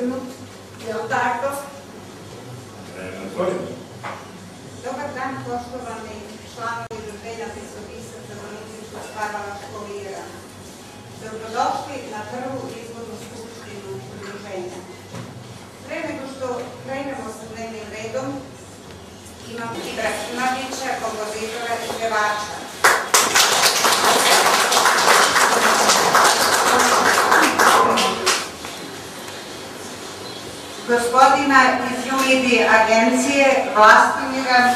posebnut, je li tako? Dobar dan, poštovani članovi Udruženja pisopisaca Valentičkog Karvala školira. Dobrodošli na prvu izbornu skupštinu udruženja. Pre nego što krenemo sa dnevnim redom, imam Ibra Imagića, kompozitora i pevača. Gospodina iz UIDI Vlastimira.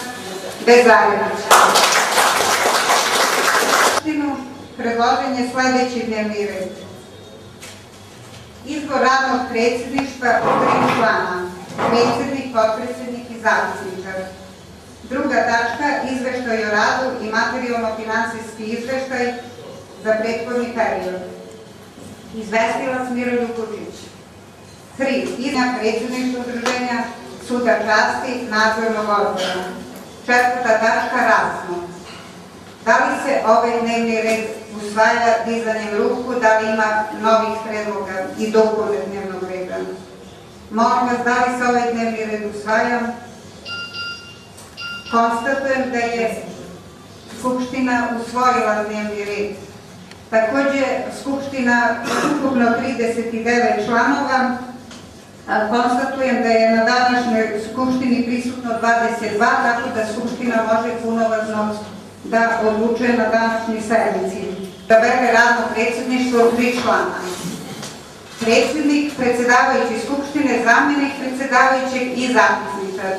Skupštinu predložen je sledeći dnevni red. Izbor radnog predsjedništva u tri člana, predsjednik, potpredsjednik i zapisničar. Druga tačka, izveštaj o radu i materijalno-finansijski izveštaj za prethodni period. Izvestilac Miroljub Kučić. Tri, izna predsjedništva udruženja suda časti nadzornog odbora. Četvrta tačka, razno. Da li se ovaj dnevni red usvaja dizanjem ruku, da li ima novih predloga i dopune dnevnog reda? Molim vas, da li se ovaj dnevni red usvaja? Konstatujem da je Skupština usvojila dnevni red. Takođe, Skupština ukupno 39 članova, konstatujem da je na današnjoj Skupštini prisutno 22, tako da Skupština može punovažno da odlučuje na današnjoj sednici. Da bere radno predsjedništvo tri člana. Predsjednik, predsjedavajući Skupštine, zamjenik predsjedavajućeg i zapisničar.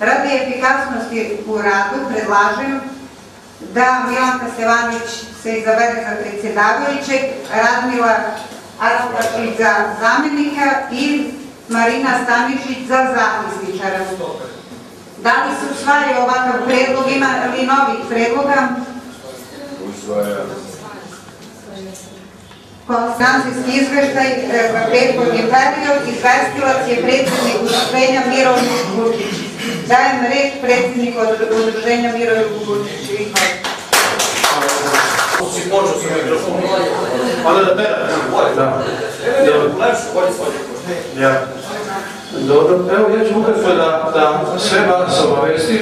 Radi efikasnosti u radu predlažem da Milanka Stevanović se izabere za predsjedavajućeg, Radmila Arpačić za zamjenika i Marina Stanišić za zapisničara. Da li se usvaja ovakav predlog, ima li novih predloga? Usvaja. Konstancijski izveštaj e, za prethodni period izvestilac je predsjednik udruženja Miroljub Vučić. Dajem reč predsjedniku udruženja Miroljub Vučić. Si počeo sa mikrofonom. Onda da bera. Da. Lepše, bolje svoje. Ja. Dobro, evo ja ću ukratko da, da sve vas obavestim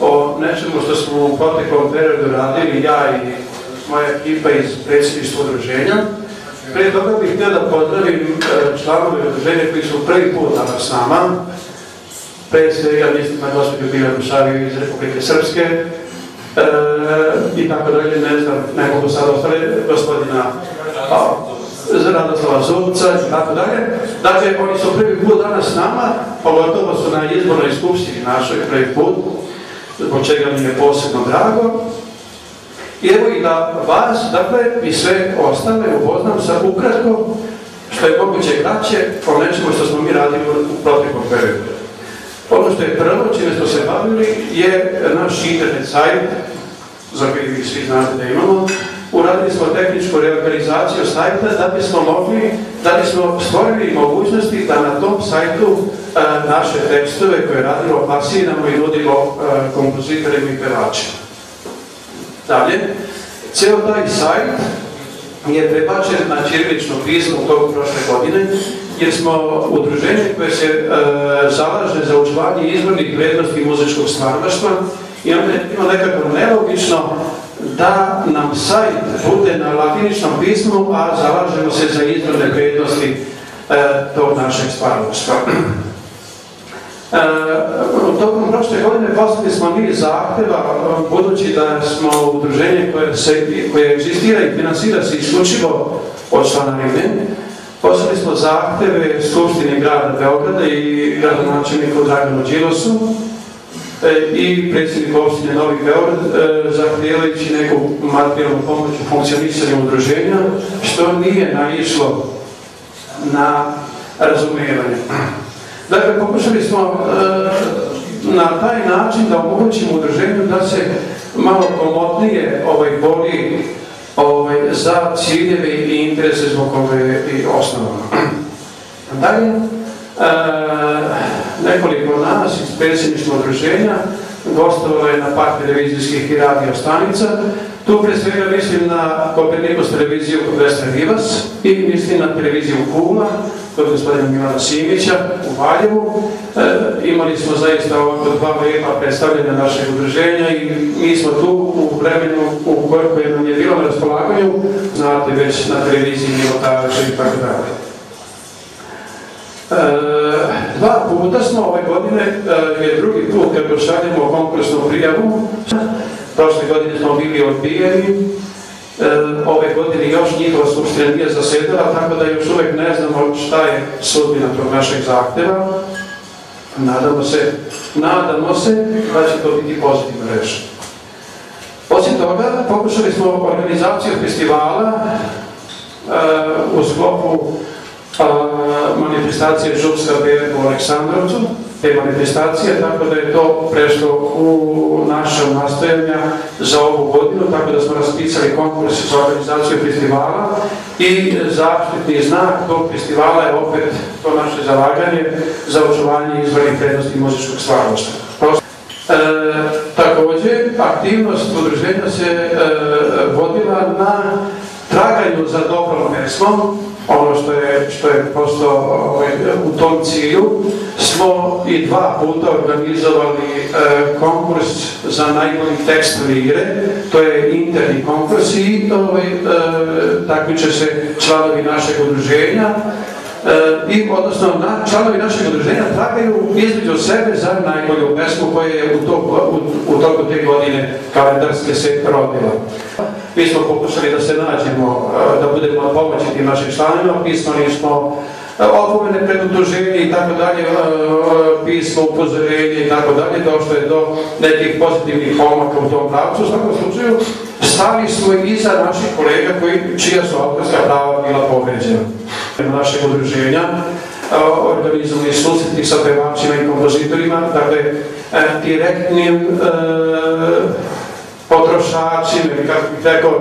o nečemu što smo u proteklom periodu radili, ja i moja ekipa iz predsjedništva udruženja. Prije toga bih htio da pozdravim e, članove udruženja koji su prvi put danas s nama. Pre svega mislim na gospođu Biljanu Šaviju iz Republike Srpske, e, i tako dalje, ne znam, ne mogu sad ostale, gospodina a, Radoslava Zubca i tako dalje. Dakle, oni su prvi put danas s nama, pogotovo su na izbornoj skupštini našoj prvi put, zbog čega mi je posebno drago. I evo i da vas, dakle, i sve ostale upoznam sa ukratko, što je moguće kraće, o nečemu što smo mi radili u proteklom periodu. Ono što je prvo, čime smo se bavili, je naš internet sajt, za koji vi svi znate da imamo. Uradili smo tehničku reorganizaciju sajta da bismo mogli, da bismo stvorili mogućnosti da na tom sajtu e, naše tekstove koje radimo pasiramo i nudimo e, kompozitorima i pevačima. Dalje, ceo taj sajt je prebačen na ćirilično pismo toku prošle godine, jer smo udruženje koje se e, zalaže za očuvanje izvornih vrednosti muzičkog stvarnoštva i onda je bilo nekako nelogično da nam sajt bude na latiničnom pismu, a zalažemo se za izvorne vrednosti e, tog našeg stvarnoštva. E, tokom prošle godine poslali smo niz zahteva, budući da smo udruženje koje, se, koje egzistira i finansira se isključivo od članarine, poslali smo zahteve Skupštini grada Beograda i gradonačelniku Draganu Đilosu i predsjednik opštine Novi Beograd e, zahtjevajući neku materijalnu pomoć u funkcionisanju udruženja, što nije naišlo na razumijevanje. Dakle, pokušali smo e, na taj način da omogućimo udruženju da se malo komotnije ovaj, boli ovaj, za ciljeve i interese zbog ove i osnovama. Dalje, e, nekoliko nas iz predsjedništva udruženja gostovalo je na par televizijskih i radio stanica Tu pre svega mislim na Kopernikus televiziju Vesna Rivas i mislim na televiziju Kuma kod gospodina Milana Simića u Valjevu. E, imali smo zaista ovako dva lijepa predstavljanja našeg udruženja i mi smo tu u vremenu u kojem nam je bilo na raspolaganju, znate već na televiziji Milotavića i tako dalje. E, dva puta smo ove godine, e, je drugi put kad pošaljemo konkursnu prijavu, prošle godine smo bili odbijeni, E, ove godine još njihova skupština nije zasedala, tako da još uvijek ne znamo šta je sudbina tog našeg zahtjeva. Nadamo se, nadamo se da će to biti pozitivno rešeno. Osim toga, pokušali smo organizaciju festivala u sklopu manifestacije Župska Bebe u Aleksandrovcu, te manifestacije, tako da je to prešlo u naše nastojanja za ovu godinu, tako da smo raspisali konkurs za organizaciju festivala i zaštitni znak tog festivala je opet to naše zalaganje za očuvanje izvornih prednosti muzičkog stvarnošta. E, također, aktivnost udruženja se e, vodila na traganju za dobrom pesmom, ono što je, što je prosto ovaj, u tom cilju, smo i dva puta organizovali e, konkurs za najbolji tekst lire, to je interni konkurs i ovaj, e, se članovi našeg udruženja e, i odnosno na, članovi našeg udruženja tragaju između sebe za najbolju pesmu koja je u, to, u, u toku te godine kalendarske se rodila. Mi smo pokušali da se nađemo, da budemo na pomoći tim našim članima, pismali smo opomene pred utuženje i tako dalje, pismo, upozorenje i tako dalje, došlo je do nekih pozitivnih pomaka u tom pravcu. U svakom slučaju, stali smo iza naših kolega koji, čija su autorska prava bila povređena. Našeg udruženja organizovani susreti sa pevačima i kompozitorima, dakle, direktnim potrošačima ili kako bih rekao,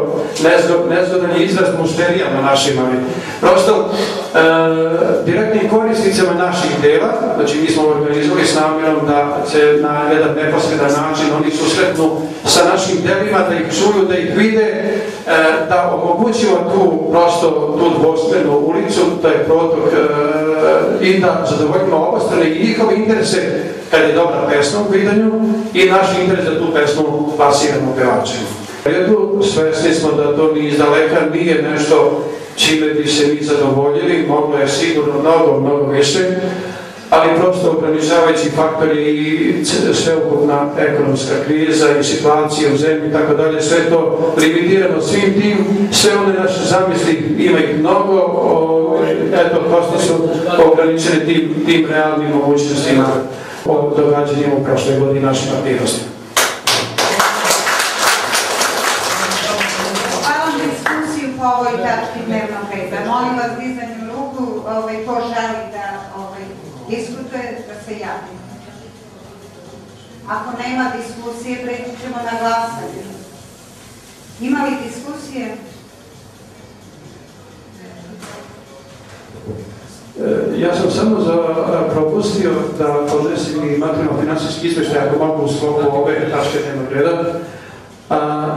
nezgodan je izraz mušterijama našim, ali prosto e, direktnim korisnicama naših dela, znači mi smo organizovali s namjerom da se na jedan neposredan način oni susretnu sa našim delima, da ih čuju, da ih vide, e, da omogućimo tu prosto tu dvosmjernu ulicu, taj protok e, i da zadovoljimo obostrane i njihove interese kad je dobra pesma u pitanju i naš interes za tu pesmu plasiramo pevačima. Redu, svesni smo da to ni izdaleka nije nešto čime bi se mi zadovoljili, moglo je sigurno mnogo, mnogo više, ali prosto ograničavajući faktori i sveukupna ekonomska kriza i situacija u zemlji i tako dalje, sve to limitirano svim tim, sve one naše zamisli ima ih mnogo, o, eto, prosto su ograničene tim, tim realnim mogućnostima o događanjima u prošle godine naših aktivnosti. Hvala na diskusiju po ovoj tački dnevnog reda. Molim vas dizanjem ruku, ovaj, ko želi da ovaj, diskutuje, da se. Ako nema diskusije, preći ćemo na glasanje. Ima li diskusije? E, ja sam samo za, propustio da podnesim i materijalno-financijski izveštaj ako mogu u sklopu ove tačke dnevnog reda. A,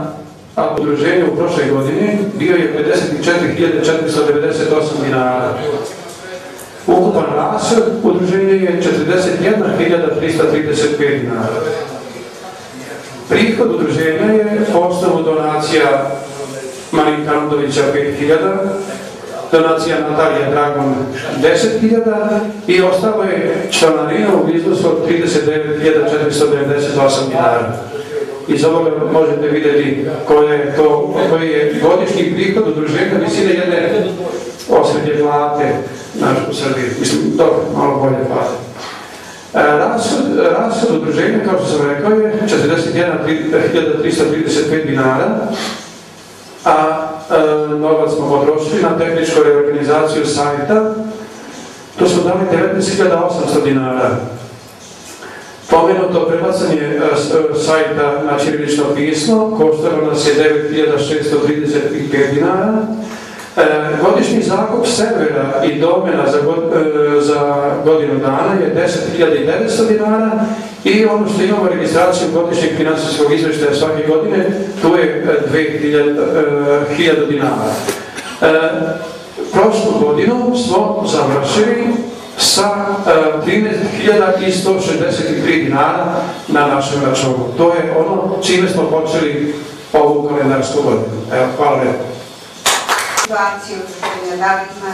a udruženje u prošle godine bio je 54.498 dinara. Ukupan rashod udruženja je 41.335 dinara. Prihod udruženja je po osnovu donacija Marinka Andovića 5.000, donacija Natalija Dragon 10.000 i ostalo je članarina u iznosu od 39.498 dinara. Iz ovoga možete vidjeti koji je, to, koji je godišnji prihod udruženja visine jedne osrednje plate naš, u Srbiji. Mislim, dobro, malo bolje plate. Rashod, rashod udruženja, kao što sam rekao, je 41.335 dinara, a e, novac smo potrošili na tehničku reorganizaciju sajta. To smo dali 19.800 dinara. Pomenuto prebacanje e, sajta na čirilično pismo koštalo nas je 9.635 dinara. E, godišnji zakup servera i domena za, e, za godinu dana je 10.900 dinara I ono što imamo registraciju godišnjeg financijskog izvještaja svake godine, tu je e, 2000 e, dinara. Prošlu godinu smo završili sa e, 13.163 dinara na našem računu. To je ono čime smo počeli ovu kalendarsku godinu. Evo, hvala lijepo. Situaciju gospodine Davidma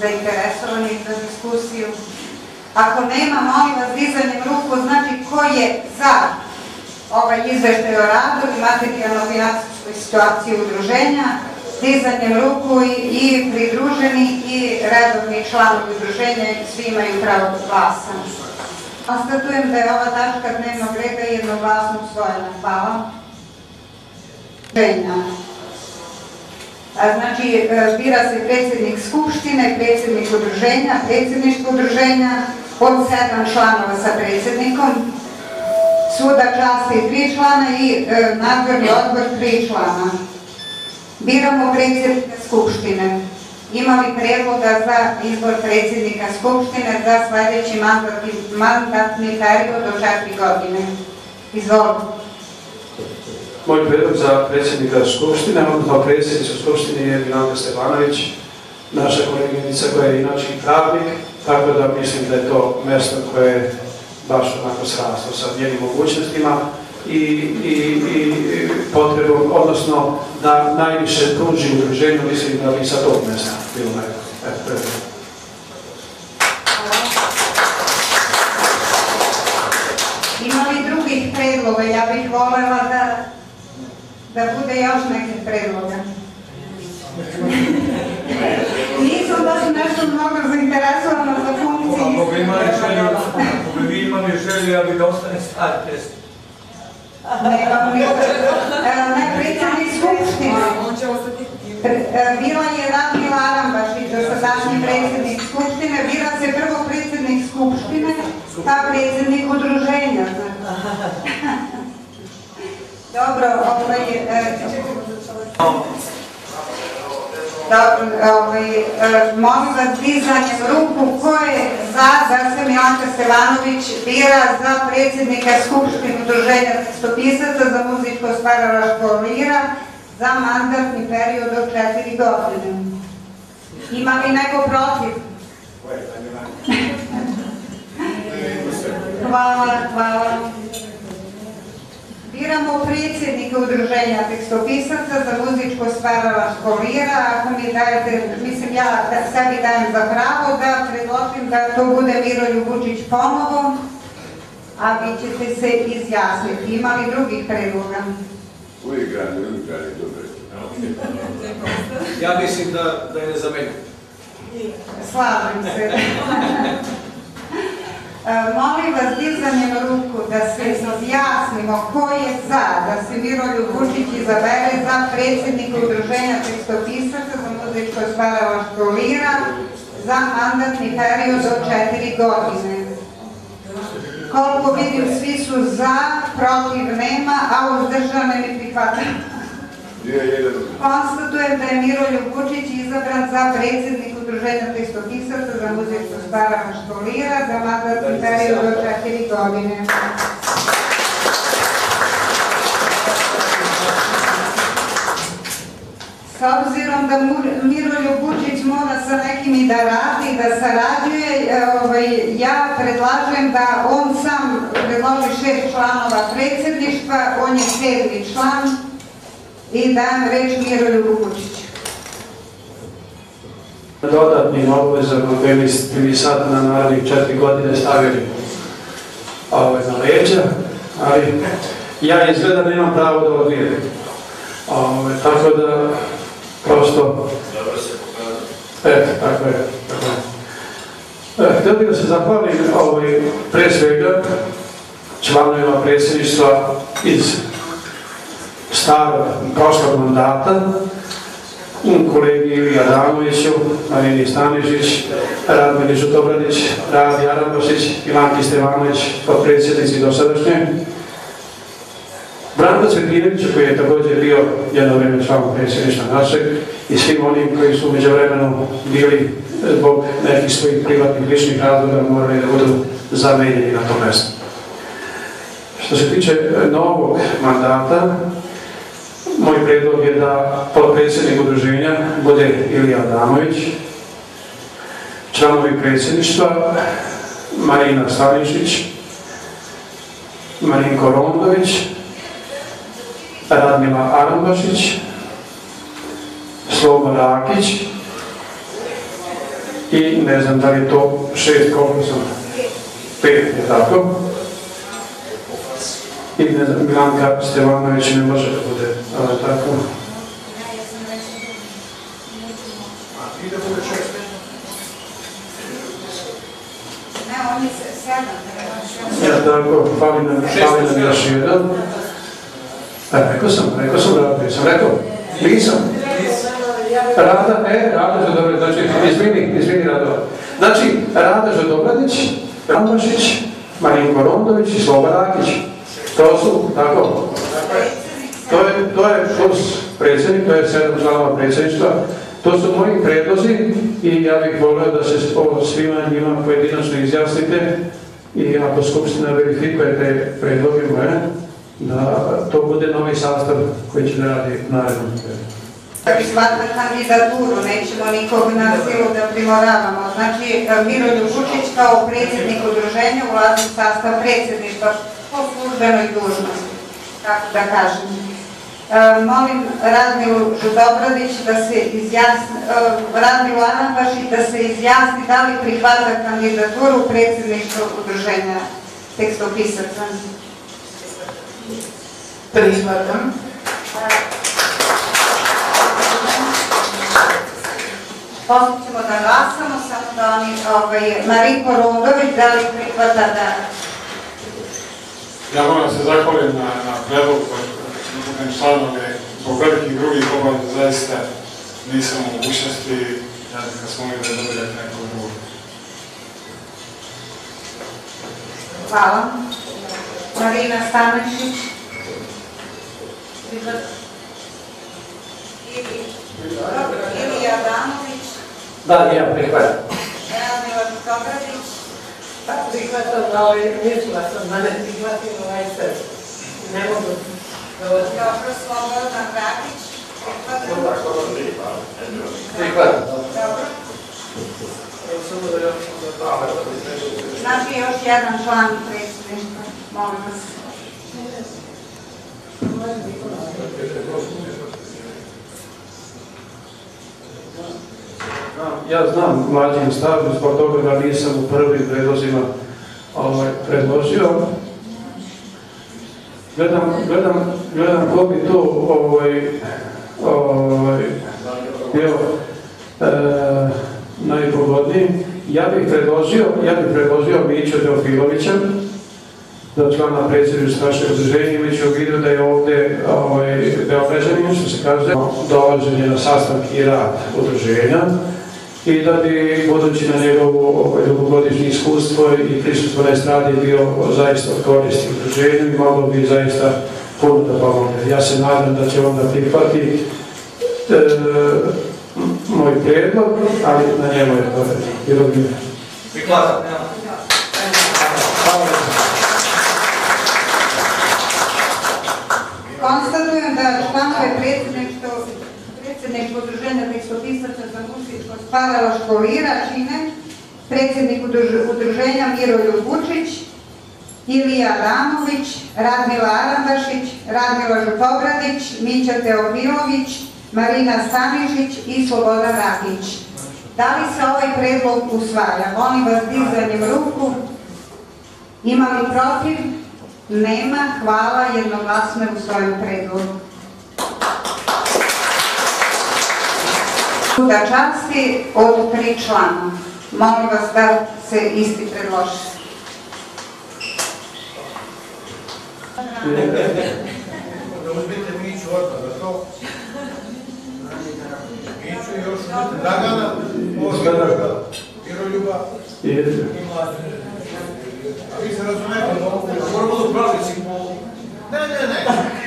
zainteresovanih za diskusiju. Ako nema, molim vas dizanjem ruku, znači ko je za ovaj izveštaj o radu i materijalno-financijskoj situaciji udruženja, dizanjem ruku i, pridruženi i redovni članovi udruženja svi imaju pravo glasa. Konstatujem da je ova tačka dnevnog reda jednoglasno usvojena. Hvala. Udruženja. A, Znači, bira se predsjednik Skupštine, predsjednik udruženja, predsjedništvo udruženja, od sedam članova sa predsjednikom, suda časti tri člana i e, nadzorni odbor tri člana. Biramo predsjednika Skupštine. Ima li predloga za izbor predsjednika Skupštine za sljedeći mandatni, mandatni period do četiri godine? Izvolite. Moj predlog za predsjednika Skupštine, odnosno predsjednicu Skupštine je Milanka Stevanović, naša koleginica koja je inače i pravnik, tako da mislim da je to mjesto koje je baš onako sraslo sa njenim mogućnostima i, i, i potrebom, odnosno da najviše pruži udruženju, mislim da bi sa tog mjesta bilo najbolje. Ima li drugih predloga? Ja bih voljela da, da bude još nekih predloga. Da su nešto mnogo zainteresovano za funkciju. Ako bi imali želju, ako bi vi imali želju, ja bih da ostane stari. Nemam ništa. E, Ne, predsjednik Skupštine. Pre- e, Bila je Radmila Arambašić, dosadašnji predsjednik Skupštine. Bira se prvo predsjednik Skupštine, pa predsjednik udruženja. Dobro, ovaj, e, dobro, ovaj, e, molim vas dizanjem ruku ko je za da se Milanka Stevanović bira za predsjednika Skupštine udruženja tekstopisaca za muzičko stvaralaštvo Lira za mandatni period od četiri godine. Ima li neko protiv? Hvala, hvala. Biramo predsjednika udruženja tekstopisaca za muzičko stvaralaštvo Lira. Ako mi dajete, mislim ja da sebi dajem za pravo da predložim da to bude Miroljub Vučić ponovo, a vi ćete se izjasniti. Ima li drugih predloga? Uvijek grani, uvijek grani, dobro. Ja mislim da, da je za mene. Slažem se. E, Molim vas dizanjem ruku da se izjasnimo ko je za da se Miroljub Vučić izabere za predsjednika udruženja tekstopisaca za muzičko stvaralaštvo Lira za mandatni period od četiri godine. Koliko vidim, svi su za, protiv nema, a uzdržane ne prihvataju. Konstatujem da je Miroljub Vučić izabran za predsjednik udruženja tekstopisaca za muzičko stvaralaštvo Lira za mandatni period od četiri godine. S obzirom da Miroljub Vučić mora sa nekim i da radi, da sarađuje, e, ovaj, ja predlažem da on sam predloži šest članova predsjedništva, on je sedmi član, i dajem reč Miroljubu Vučiću. dodatnim obvezama koje ste vi sad na narednih četiri godine stavili ovaj, na leđa, ali ja izgleda nemam pravo da odvijem. Ovaj, tako da, prosto, Dobro se eto, tako je. Tako je. E, htio bih da se zahvalim ovaj, pre svega članovima predsjedništva iz starog prošlog mandata, kolegi Iliji Adamoviću, Marini Stanižić, Radmini Žutobradić, Radi Arambašić, Ilanki Stevanović, potpredsjednici dosadašnje, Branko Cvetinoviću koji je također bio jedno vrijeme član predsjedništva našeg i svim onim koji su među vremenom bili zbog nekih svojih privatnih ličnih razloga morali da budu zamenjeni na tom mjestu. Što se tiče e, novog mandata, moj predlog je da potpredsjednik udruženja bude Ilija Adamović, članovi predsjedništva Marina Stanišić, Marinko Rondović, Radmila Arambašić, Slobo Rakić i ne znam da li je to šest, koliko pet, je tako? I ne znam, Milanka Stevanović ne može da bude, ali tako. Je se- sedam. Ja tako, fali nam, fali nam još jedan. A, rekao sam, rekao sam Rada, sam rekao, nisam. Rada, e, Rada Žadobradić, znači, izvini, izvini Rado. Znači, Rada Žadobradić, Rambašić, Marinko Rondović i Sloba Rakić. To su, tako, to je, to je plus predsjednik, to je sedam članova predsjedništva. To su moji predlozi i ja bih volio da se o svima njima pojedinačno izjasnite i ako Skupština verifikuje te predloge moje, da to bude novi sastav koji će da radi naredno. Svaka kandidaturu, nećemo nikog na silu da primoravamo. Znači, Miroljub Vučić kao predsjednik udruženja ulazi sastav predsjedništva po službenoj dužnosti, tako da kažem. E, molim Radmilu Žudobradić da se izjasni, e, Radmilu Arambašić da se izjasni da li prihvata kandidaturu predsjedništva udruženja tekstopisaca. Prihvatam. Poslije ćemo da glasamo, samo da oni, ovaj, Marinko Rodović, da li prihvata da Ja moram se zahvalim na, na predlogu koji članove, zbog velikih drugih obavlja zaista nisam u mogućnosti, ja bih vas molio da dobijete nekog drugog. Hvala. Marina Stanišić. Ili, Adamović, Da, ja prihvatam. Radmila Dobradić, Pa prihvatam, ali mislila sam da ne prihvatim ovaj. Ne mogu. Dobro, Slobodan Rakić, prihvatam. Dobro. Znači još jedan član predsjedništva, molim vas. Ja znam mlađim stav, zbog toga da nisam u prvim predlozima ovaj, predložio. Gledam, gledam, gledam ko bi to ovaj, ovaj, bio e, najpogodniji. Ja bih predložio, ja bih predložio Miću Teofilovića, za člana predsjedništva našeg udruženja, imajući u vidu da je ovdje ovaj, Beograđanin, što se kaže, dolaženje na sastanak i rad udruženja i da bi, budući na njegovo ovaj, dugogodišnje iskustvo i prisustvo na estradi bio zaista koristi udruženju i moglo bi zaista puno da pomogne. Ja se nadam da će onda prihvatiti e, moj prijedlog, ali na njemu je to. Prihvatam, nema. Konstatujem da članove predsjedništva predsjedništva udruženja tekstopisaca za muzičko stvaralaštvo Lira čine predsjednik udruž- udruženja Miroljub Vučić, Ilija Adamović, Radmila Arambašić, Radmila Žutobradić, Mića Teofilović, Marina Stanišić i Slobodan Rakić. Da li se ovaj predlog usvaja? Molim vas dizanjem ruku. Ima li protiv? Nema. Hvala. Jednoglasno je usvojen predlog. Da časti od tri člana. Molim vas da se isti predloži. Da uzmite Miću odmah, da to... Miću i još uzmite Dragana, ovo Miroljuba, Miroljuba I, Mladen. A vi se razumete, da ovo Mora budu pravnici po... Ne, ne, ne,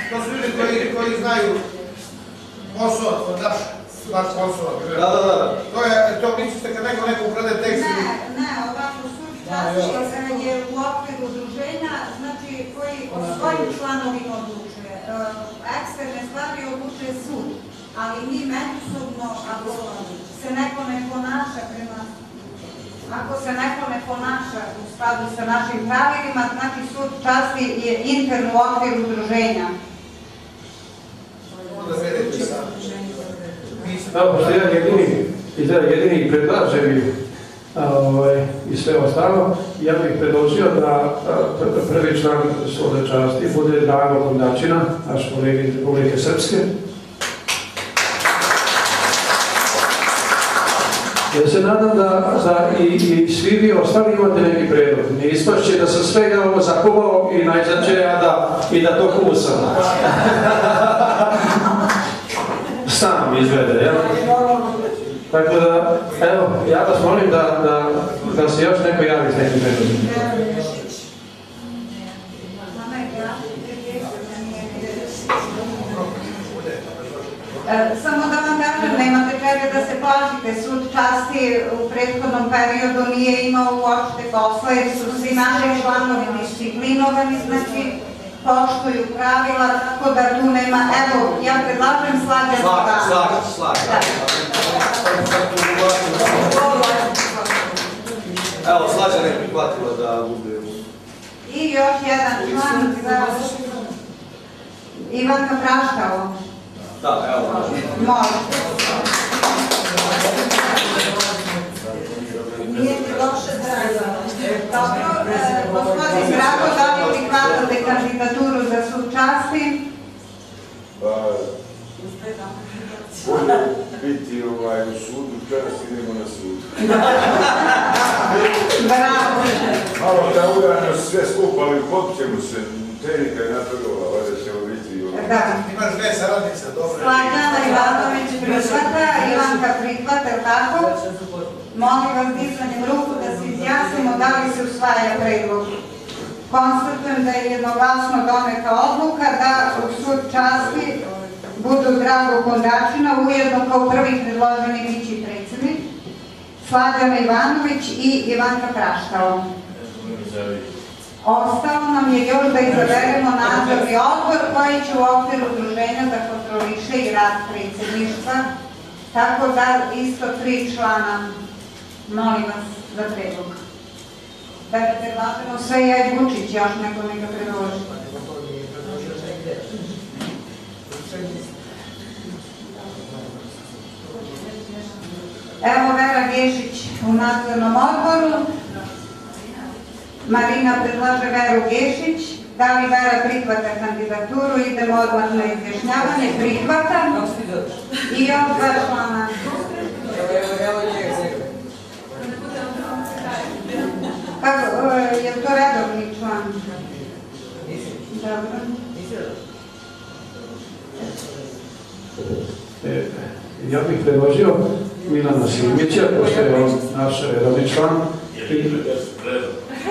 to su ljudi koji, koji znaju posao, to naš, naš posao. Da, da, da. To je, to mislite kad neko neko ukrade tekst Ne, ne, ovako sud časti je u okviru udruženja, znači koji o svojim članovima odlučuje. E, Eksterne stvari odlučuje sud, ali mi međusobno, ako se neko ne ponaša prema ako se neko ne ponaša u skladu sa našim pravilima, znači sud časti je interno u okviru udruženja. Onda vidite sad. Da, pošto ja jedini, i jedini predlažem ovaj, i sve ostalo, ja bih predložio da prvi član suda časti bude Drago Kondačina, naš kolega iz Republike Srpske. Ja se nadam da, i, i svi vi ostali imate neki predlog. Ne ispašće da sam sve ja ovo zakuvao i ja da, i da to kusam. Sam izvede, jel? Tako da, evo, ja vas molim da, da, da se još neko javi s nekim predlogom. E, Samo da vam kažem, nemate čega da se plašite, sud časti u prethodnom periodu nije imao uopšte posla jer su svi naši članovi disciplinovani, znači poštuju pravila, tako da tu nema, evo, ja predlažem slađan Slažem, slažem, slažem. Evo, slađa ne prihvatila da bude. I još jedan član za Ivanka Praštao. Da, evo, može. Može. Nije ti loše, drago. Dobro, e, gospodin Drago, da prihvatate kandidaturu za sud časti? Pa, bolje biti ovaj, u sudu, čas idemo na sud. Bravo. Malo da urano sve skupa, ali popćemo se, tehnika je napredovala, valjda ćemo biti ovaj. Da. imaš dve saradnice, dobro. Slađana Ivanović prihvata, Ivanka prihvata, tako? Molim vas dizanjem ruku da se izjasnimo da li se usvaja predlog. Konstatujem da je jednoglasno doneta odluka da u sud časti budu Drago Kondačina, ujedno kao prvi predloženi bići predsjednik, Slađana Ivanović i Ivanka Praštao. Ostalo nam je još da izaberemo nadzorni odbor koji će u okviru udruženja da kontroliše i rad predsjedništva. Tako da isto tri člana, molim vas za predlog. Da ga predlažemo sve ja i Vučić, još neko neka predloži. Evo Vera Gešić u nadzornom odboru. Marina predlaže Veru Gešić. Da li Vera prihvata kandidaturu? Idemo odmah na izjašnjavanje. Prihvata. I još dva člana. Kako, e, je to redovni član? Dobro. E, Ja bih predložio Milana Simića, pošto je on naš redovni član.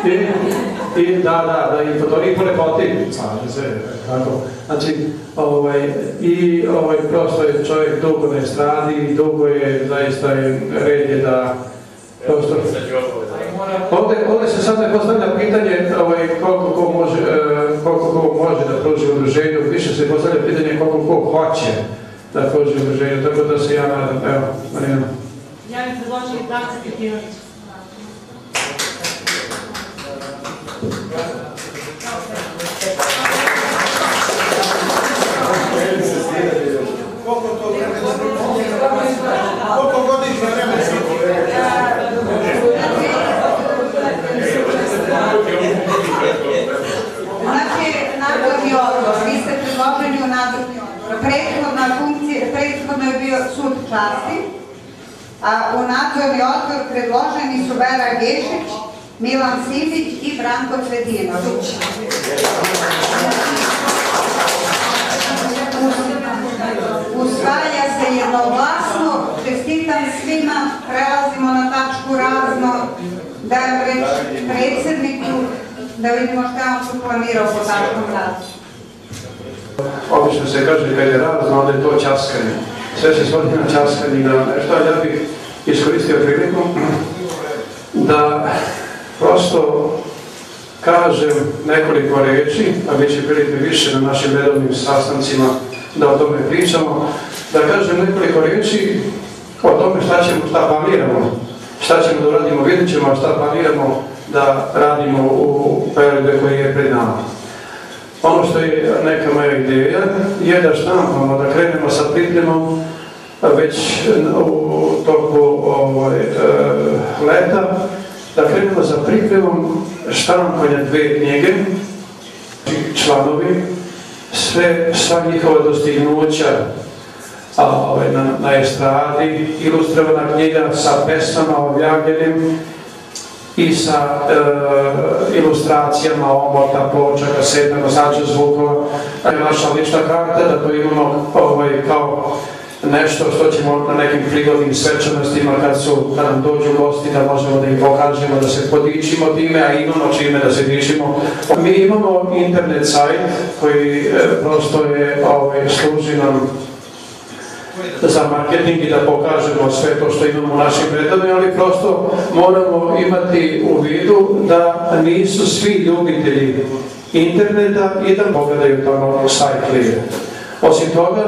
I, i, da, da, da, i to i po lepoti, slažem se, kako. Znači, ovaj, i ovaj, prosto je čovjek dugo na estradi, i dugo je, zaista je red je da, prosto, Ovdje, ovdje se sad ne postavlja pitanje ovaj, koliko ko može, e, koliko ko može da pruži udruženju, više se postavlja pitanje koliko ko hoće da pruži udruženju, tako da se ja nadam, evo, Marina. Ja bih predložila Danca Petinović. Koliko to vreme? Koliko godišnje vreme? Znači, nadzorni odbor, vi ste predloženi u nadzorni odbor. Prethodna funkcija, prethodno je bio sud časti, a u nadzorni odbor predloženi su Vera Gešić, Milan Simić i Branko Cvedinović. Usvaja se jednoglasno, čestitam svima, prelazimo na tačku razno, dajem reč predsjedniku, da vidimo šta on planirao po tačkom razno. Obično se kaže kad je razno, onda je to časkanje. Sve se svodi na časkanje i na nešto, ja bih iskoristio priliku da prosto kažem nekoliko reči, a bit će prilike više na našim redovnim sastancima da o tome pričamo, da kažem nekoliko reči o tome šta ćemo, šta planiramo, šta ćemo da uradimo, vidjet ćemo, šta planiramo da radimo u periodu koji je pred nama. Ono što je neka moja ideja je da štampamo, da krenemo sa pripremom već u toku ovaj, e, leta, da krenemo za pripremom štampanja dve knjige, članovi, sve, sva njihova dostignuća ovaj, na, na estradi, ilustrovana knjiga sa pesmama objavljenim i sa e, ilustracijama omota, ploča, kaseta, nosača zvukova. Naša lična karta, da to imamo ovaj, kao nešto što ćemo na nekim prigodnim svečanostima kad, su, kad nam dođu gosti da možemo da im pokažemo, da se podičimo time, a imamo čime da se dičimo. Mi imamo internet sajt koji e, prosto je, ovaj, služi nam za marketing i da pokažemo sve to što imamo u našim redovima, ali prosto moramo imati u vidu da nisu svi ljubitelji interneta i da pogledaju tamo sajt Lije. Osim toga,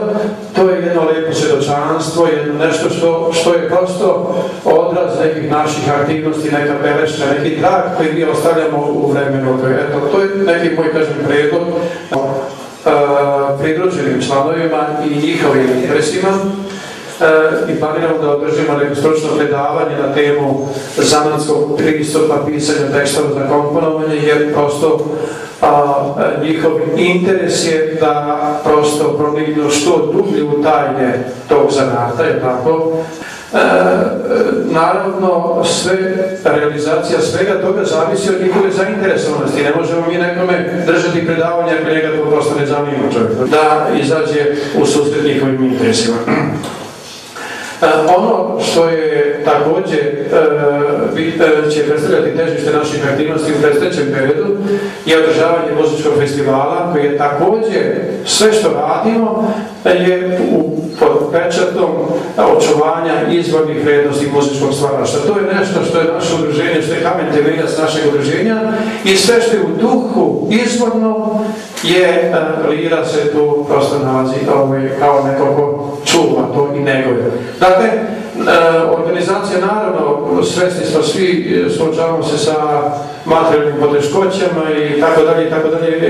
to je jedno lepo svjedočanstvo, jedno nešto što, što je prosto odraz nekih naših aktivnosti, neka beleška, neki trag koji mi ostavljamo u vremenu. Eto, to je neki moj, kažem, predlog pridruženim članovima i njihovim interesima e, i planiramo da održimo neko stručno predavanje na temu zanatskog pristupa pisanju tekstova za komponovanje jer prosto njihov interes je da prosto proniknu što dublje u tajne tog zanata, je tako? E, naravno, sve, realizacija svega toga zavisi od njihove zainteresovanosti. Ne možemo mi nekome držati predavanje ako njega to prosto ne zanima čovjek. Da izađe u susret njihovim interesima. E, ono što je također e, će predstavljati težište naših aktivnosti u predstavljećem periodu je održavanje muzičkog festivala koji je također sve što radimo je u, pečatom očuvanja izvornih vrijednosti muzičkog stvaraštva. To je nešto što je naše udruženje, što je kamen temeljac našeg udruženja i sve što je u duhu izvorno je, Lira se tu prosto nalazi ovaj, kao neko ko čuva to i neguje. Dakle, organizacija naravno, svesni smo svi, suočavamo se sa materijalnim poteškoćama i tako dalje, i tako dalje,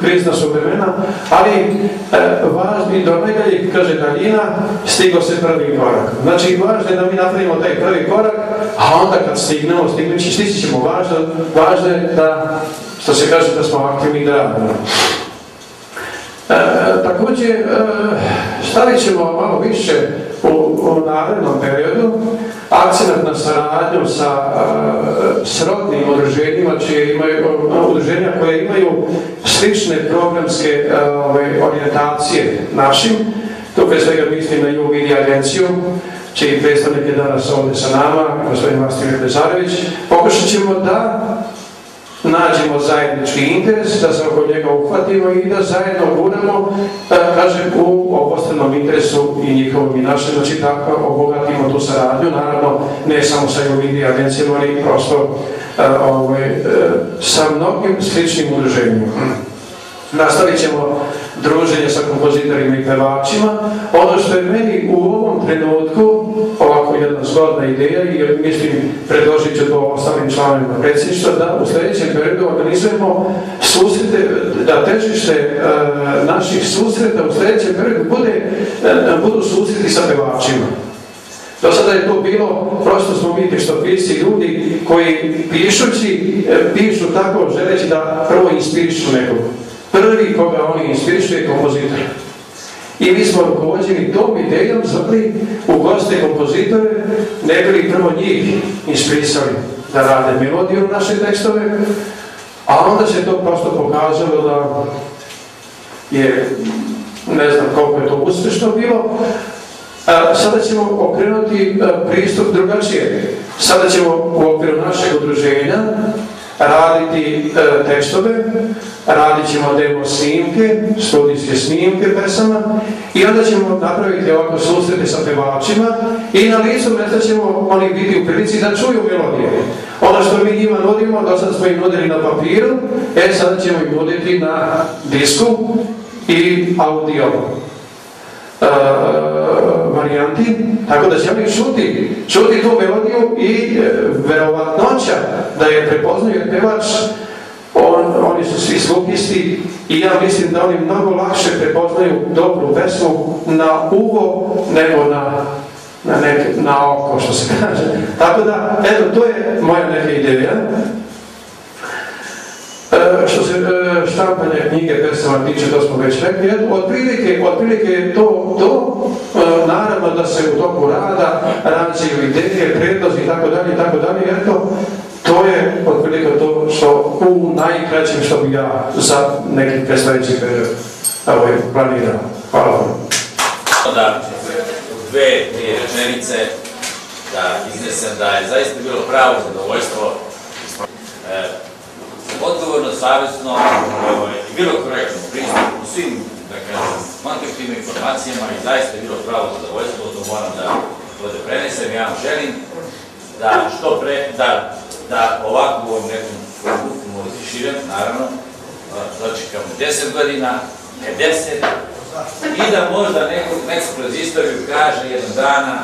krizna su vremena, ali važni do najdaljeg, kaže daljina, stigo se prvi korak. Znači, važno je da mi napravimo taj prvi korak, a onda kad stignemo, stignući, stići ćemo, važno, važno je da, što se kaže, da smo aktivni da radimo. E, također, e, stavit ćemo malo više u, narednom periodu akcent na saradnju sa e, srodnim udruženjima, čije imaju, udruženja koje imaju slične programske orijentacije našim. Tu pre svega mislim na Jugo Media agenciju, čiji predstavnik je danas ovdje sa nama, gospodin Mastimir Bezarević. Pokušat ćemo da nađemo zajednički interes, da se oko njega uhvatimo i da zajedno budemo, kažem, u obostranom interesu i njihovom i našem, znači tako obogatimo tu saradnju, naravno ne samo sa Jovidi agencijama, ali prosto ovaj, sa mnogim sličnim udruženjima. Nastavit ćemo druženje sa kompozitorima i pevačima. Ono što je meni u ovom trenutku ovako jedna zgodna ideja i mislim predložit ću to ostalim članovima predsjedništva da u sljedećem periodu organizujemo susrete, da težište e, naših susreta u sljedećem periodu bude, e, budu susreti sa pevačima. Do sada je to bilo, prosto smo mi tekstopisi ljudi koji pišući, e, pišu tako želeći da prvo inspirišu nekog. Prvi koga oni inspirišu je kompozitor. I mi smo rukovođeni tom idejom zvali u goste kompozitore, ne bili prvo njih inspirisali da rade melodiju naše tekstove, a onda se to prosto pokazalo da je, ne znam koliko je to uspješno bilo, sada ćemo okrenuti pristup drugačije. Sada ćemo u okviru našeg udruženja raditi e, tekstove, radit ćemo demo snimke, studijske snimke pesama i onda ćemo napraviti ovako susrete sa pevačima i na licu mjesta ćemo oni biti u prilici da čuju melodije. Ono što mi njima nudimo, do sad smo im nudili na papiru, e sada ćemo im nuditi na disku i audio e, varijanti, tako da oni čuti, čuti tu melodiju i e, verovatnoća da je prepoznaju pevač, on, oni su svi sluhisti i ja mislim da oni mnogo lakše prepoznaju dobru pesmu na uvo nego na, na, nek, na oko, što se kaže. Tako da, eto, to je moja neka ideja. E, što se e, štampanja knjige pesama tiče, to smo već rekli, otprilike je to, to e, naravno da se u toku rada rađaju ideje, predlozi i tako dalje, tako dalje, eto, to je otprilike to što u najkraćem što bi ja za neki predstavljajući period planirao. Hvala vam. da u dve, dvije rečenice da iznesem da je zaista bilo pravo zadovoljstvo e, odgovorno, savjesno ovaj, i bilo korektno pristup u svim, da kažem, kontaktima, informacijama i zaista je bilo pravo zadovoljstvo, to moram da ovdje prenesem. Ja vam želim da što pre, da, ovako u ovom nekom formu širem, naravno, dočekamo 10 godina, 50, i da možda neko, neko kroz istoriju kaže jednog dana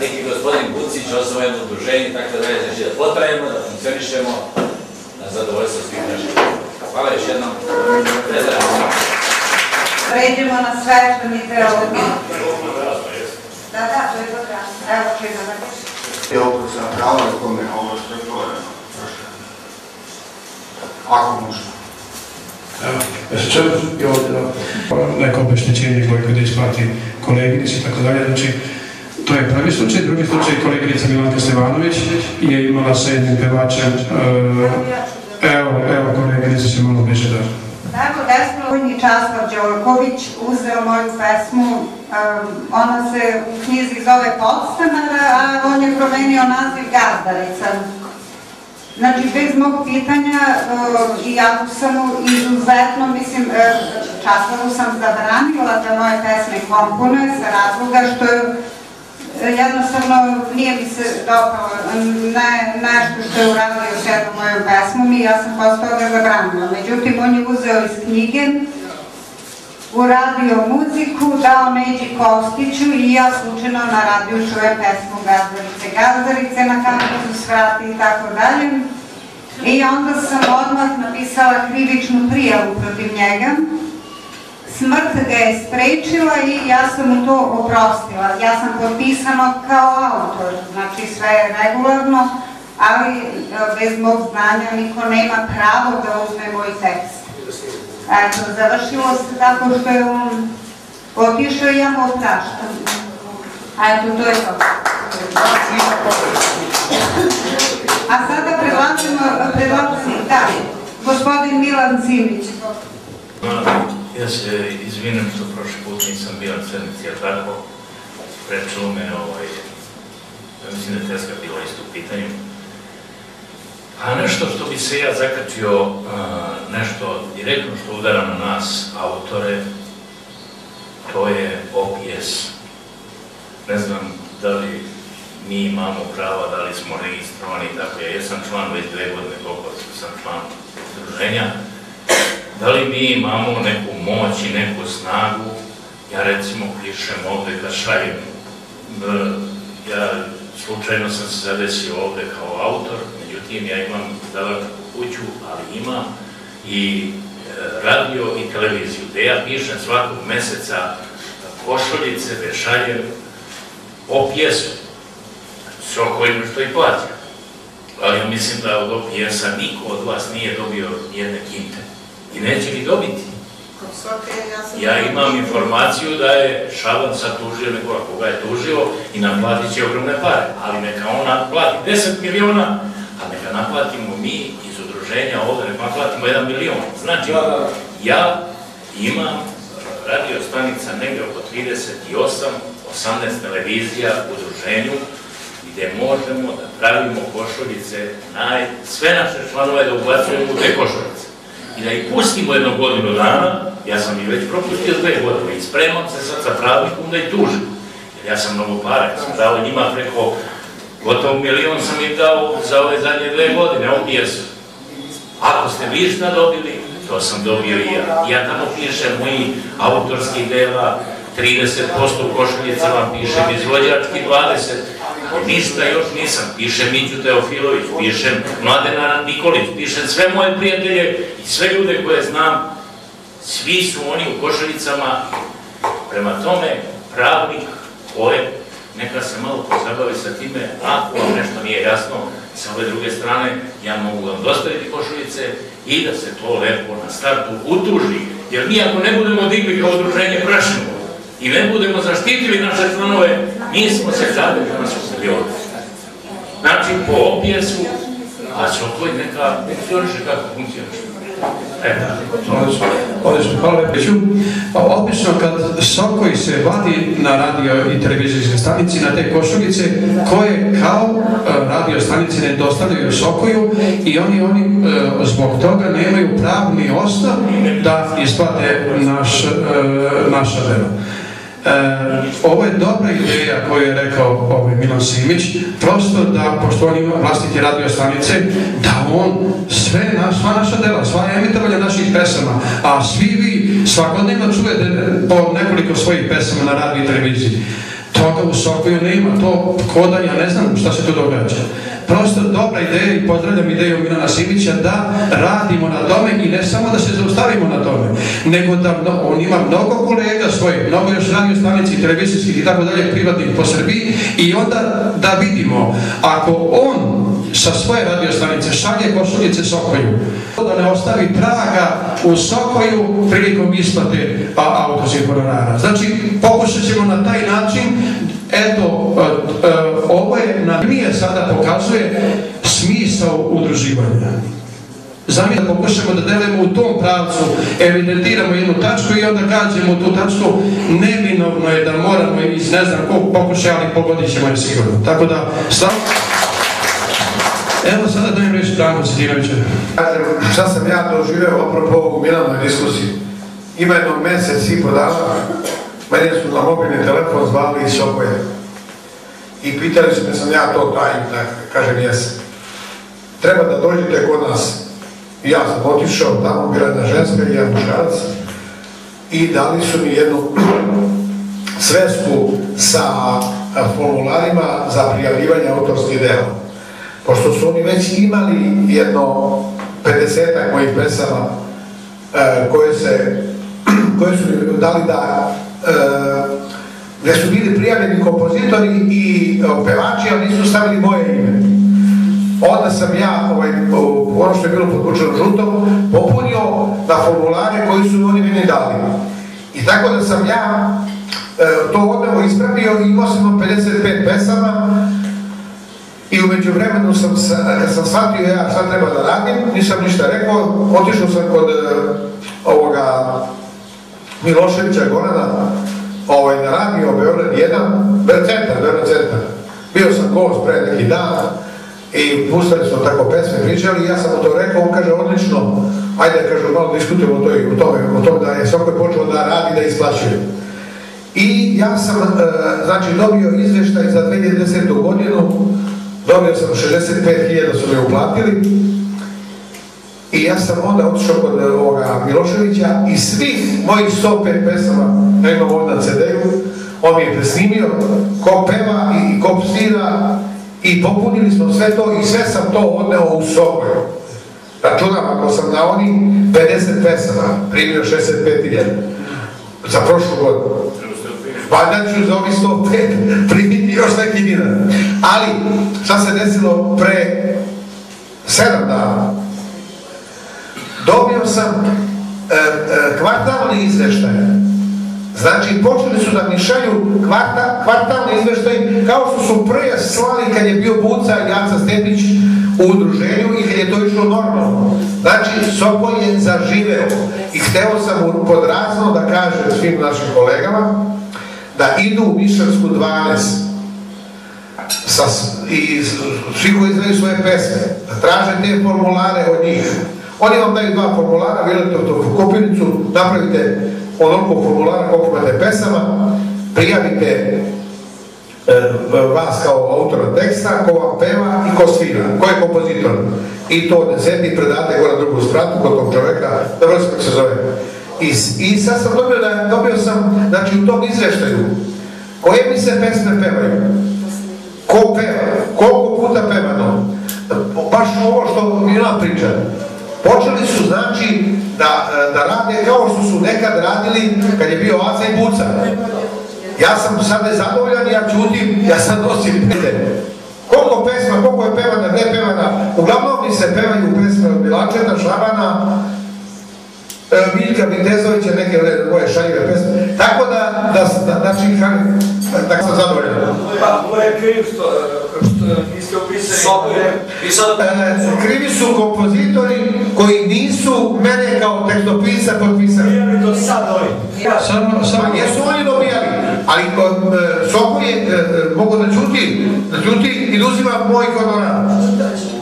neki gospodin Bucić osvoje jedno udruženje, tako da je znači da potrajemo, da funkcionišemo na zadovoljstvo svih naših. Hvala još jednom. Pređemo na sve što mi treba ovdje. Da, da, to je to krasno. Evo čega da je ovo za pravo kome je ovo što je otvoreno. Ako možda. Evo, jesi čuo i ovdje, neko obeštećenje koje kada isplati koleginici i tako dalje. Znači, to je prvi slučaj. Drugi slučaj, koleginica Milanka Stevanović je imala sa jednim pevačem. e, evo, evo, koleginica se malo bliže da. Evo, desno Časlav Đorković uzeo moju pesmu, ona se u knjizi zove Podstanar, a on je promenio naziv Gazdarica. Znači, bez mog pitanja, i ja sam izuzetno, mislim, uh, Časlavu sam zabranila da moje pesme komponuje sa razloga što je jednostavno nije mi se dopalo ne, nešto što je uradio s jednom mojom pesmom i ja sam posle toga zabranila. Međutim, on je uzeo iz knjige, uradio muziku, dao Neđi Kostiću i ja slučajno na radiju čujem pesmu Gazdarice. Gazdarice na kampusu svrati i tako dalje. I onda sam odmah napisala krivičnu prijavu protiv njega. Smrt ga je sprečila i ja sam mu to oprostila. Ja sam potpisana kao autor, znači sve je regularno, ali bez mog znanja niko nema pravo da uzme moj tekst. Eto, završilo se tako što je on otišao i ja mu opraštam. Eto, to je to. A sada predlažemo, predlažemo, da, gospodin Milan Cimić. Ja se izvinim što prošli put nisam bio na sedmici, jer tako me, ovaj, ja mislim da je Teska bila isto u pitanju. A nešto što bi se ja zakačio, nešto direktno što udara na nas, autore, to je OPS. Ne znam da li mi imamo prava, da li smo registrovani, tako ja jesam član već dve godine, koliko sam član udruženja. Da li mi imamo neku moć i neku snagu, ja recimo pišem ovdje kad šaljem, ja slučajno sam se zadesio ovdje kao autor, međutim ja imam dalek kuću, ali imam i radio i televiziju, gdje ja pišem svakog meseca košuljice, gdje šaljem o pjesu, s kojima što i plaća. Ali mislim da od OPS-a niko od vas nije dobio jedne kinte. I neće ni dobiti. Ja imam informaciju da je Šaban sad tužio nekoga koga je tužio i naplatit će ogromne pare, ali neka on naplati 10 miliona, a neka naplatimo mi iz udruženja ovdje, neka naplatimo 1 milion. Znači, ja imam radio stanica negdje oko 38, 18 televizija u udruženju, gdje možemo da pravimo košuljice, naj, sve naše članove da ubacujemo u te košuljice. I da ih pustimo jednu godinu dana, ja sam ih već propustio dve godine i spremam se sad sa pravnikom da ih tužim. Jer ja sam mnogo para, sam dao njima preko, gotovo milion sam im dao za ove zadnje dve godine, ovdje jesu. Ako ste vi šta dobili, to sam dobio i ja. Ja tamo pišem moji autorski dela, 30% košuljica vam pišem, izvođački 20%, ali ništa još nisam. Pišem Miću Teofilović, pišem Mladena Nikolić, pišem sve moje prijatelje i sve ljude koje znam, svi su oni u košuljicama. Prema tome, pravnik, koje, neka se malo pozabavi sa time, ako vam nešto nije jasno, sa ove druge strane, ja mogu vam dostaviti košuljice i da se to lepo na startu utuži. Jer mi ako ne budemo digli kao udruženje prašimo i ne budemo zaštitili naše članove, mi smo se nas uzeli ovdje. Znači, po opijesu, a Sokoj neka funkcioniše kako funkcioniše. Pa Obično kad Sokoj se vadi na radio i televizijske stanici, na te košuljice, koje kao e, radio stanice ne dostavljaju Sokoju i oni, oni e, zbog toga nemaju pravni osnov da isplate naš, e, naša dela. E, ovo je dobra ideja koju je rekao ovaj Milan Simić, prosto da, pošto on ima vlastite radio stanice, da on sve sva naša dela, sva emitovanja naših pesama, a svi vi svakodnevno čujete po nekoliko svojih pesama na radiju i televiziji. Toga u Sokoju nema, to koda, ja ne znam šta se tu događa. Prosto dobra ideja i pozdravljam ideju Milana Simića da radimo na tome i ne samo da se zaustavimo na tome, nego da on ima mnogo kolega svojih, mnogo još radio stanici, televizijskih i tako dalje, privatnih po Srbiji i onda da vidimo, ako on sa svoje radio stanice šalje košuljice Sokoju, da ne ostavi traga u Sokoju prilikom isplate a, autorskih honorara. Znači, pokušat ćemo na taj način Eto, e, e, ovo je, na nije sada pokazuje smisao udruživanja. Zamislite da pokušamo da delimo u tom pravcu, evidentiramo jednu tačku i onda gađemo u tu tačku, neminovno je da moramo iz ne znam kog pokušaja, ali pogodit ćemo je sigurno. Tako da, stav... Evo sada dajem reći Branko Citinovića. Kažem, šta sam ja doživio apropo ovog u Milanovoj diskusiji. Ima jedno mjesec i po mene su na mobilni telefon zvali iz Sokoje. I pitali su me sam ja to taj, da kažem jesam. Treba da dođete kod nas. Ja sam otišao tamo, bila jedna ženska i jedan muškarac. I dali su mi jednu svesku sa formularima za prijavljivanje autorskih dela. Pošto su oni već imali jedno 50 mojih pesama e, koje su dali da e, gdje su bili prijavljeni kompozitori i e, pevači, ali nisu stavili moje ime. Onda sam ja, ovaj, ono što je bilo podvučeno žutom, popunio na formulare koji su oni meni dali. I tako da sam ja e, to odmah ispravio i imao sam 55 pesama i umeđu vremenu sam, sam shvatio ja šta treba da radim, nisam ništa rekao, otišao sam kod ovoga Miloševića Gorana, ovaj, na radio Beograd 1, Beograd centar, Beograd centar. Bio sam gost pre neki dan i pustili smo tako pesme, pričali i ja sam mu to rekao, on kaže odlično, ajde, kaže, malo diskutujemo o, toj, o tome, o tome da je svako je počeo da radi, da isplaćuje. I ja sam, e, znači, dobio izveštaj za 2010. godinu, dobio sam 65.000 su me uplatili i ja sam onda otišao kod e, ovoga Miloševića i svih mojih 105 pesama, ja ovdje na CD-u, on mi je presnimio ko peva i ko psira i popunili smo sve to i sve sam to odneo u Sokoju. Računam, ako sam na oni 50 pesama primio 65.000 za prošlu godinu. Valjda ću za ovih 105 primiti još neki dinar. Ali, šta se desilo pre 7 dana? Dobio sam e, e, kvartalni izveštaj. Znači, počeli su da mi šalju kvarta, kvartalni izveštaj kao što su pre slali kad je bio Buca Jaca Stepić u udruženju i kad je to išlo normalno. Znači, Sokol je zaživeo i hteo sam podrazno da kažem svim našim kolegama da idu u Mišarsku 12 sa, i svi koji znaju svoje pesme, da traže te formulare od njih. Oni vam daju dva formulara, odete u tu kopirnicu, napravite onoliko formulara koliko imate pesama, prijavite e, vas kao autora teksta, ko vam peva i ko svira, ko je kompozitor. I to odnesete i predate gore na drugu spratu kod tog čoveka, dobro se se zove. I, I sad sam dobio, da, dobio sam, znači u tom izveštaju, koje mi se pesme pevaju, ko peva, koliko puta pevano, baš ovo što Milan priča. Počeli su znači da, da rade kao što su nekad radili kad je bio Aca i Buca. Ja sam sad nezadovoljan, ja čutim, ja sad nosim pete. Koliko pesma, koliko je pevana, ne pevana, uglavnom mi se pevaju pesme od Milačeta, Šabana, e, Miljka Vitezovića, neke ove moje šaljive pesme. Tako da, da, da, znači, da, da sam zadovoljan. Pa, ovo je kriv što, što niste upisali. I sad, e, krivi su kompozitori koji nisu mene kao tekstopisa potpisali. Prijavili do sad ovi. Samo, samo, Pa jesu oni dobijali, ali e, Soko je, e, e, mogu da čuti, da čuti i da uzima moj honorar.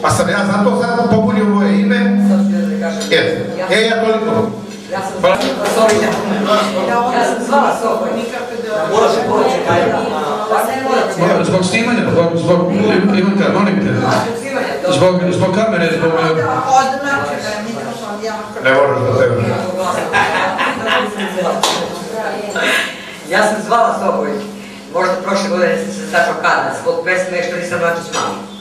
Pa sam ja zato sad popunio moje ime. E, ja toliko. Ja sam zvala. Ja sam zvala. Moraš poći, kaj Moram, zbog snimanja, zbog, zbog, molim te, zbog, zbog kamere, zbog, Odmah će da je mikrofon jako. Ne moraš da tebe. Ja sam zvala možda prošle godine sam se tačno kada, zbog pesme što nisam Mačić mali.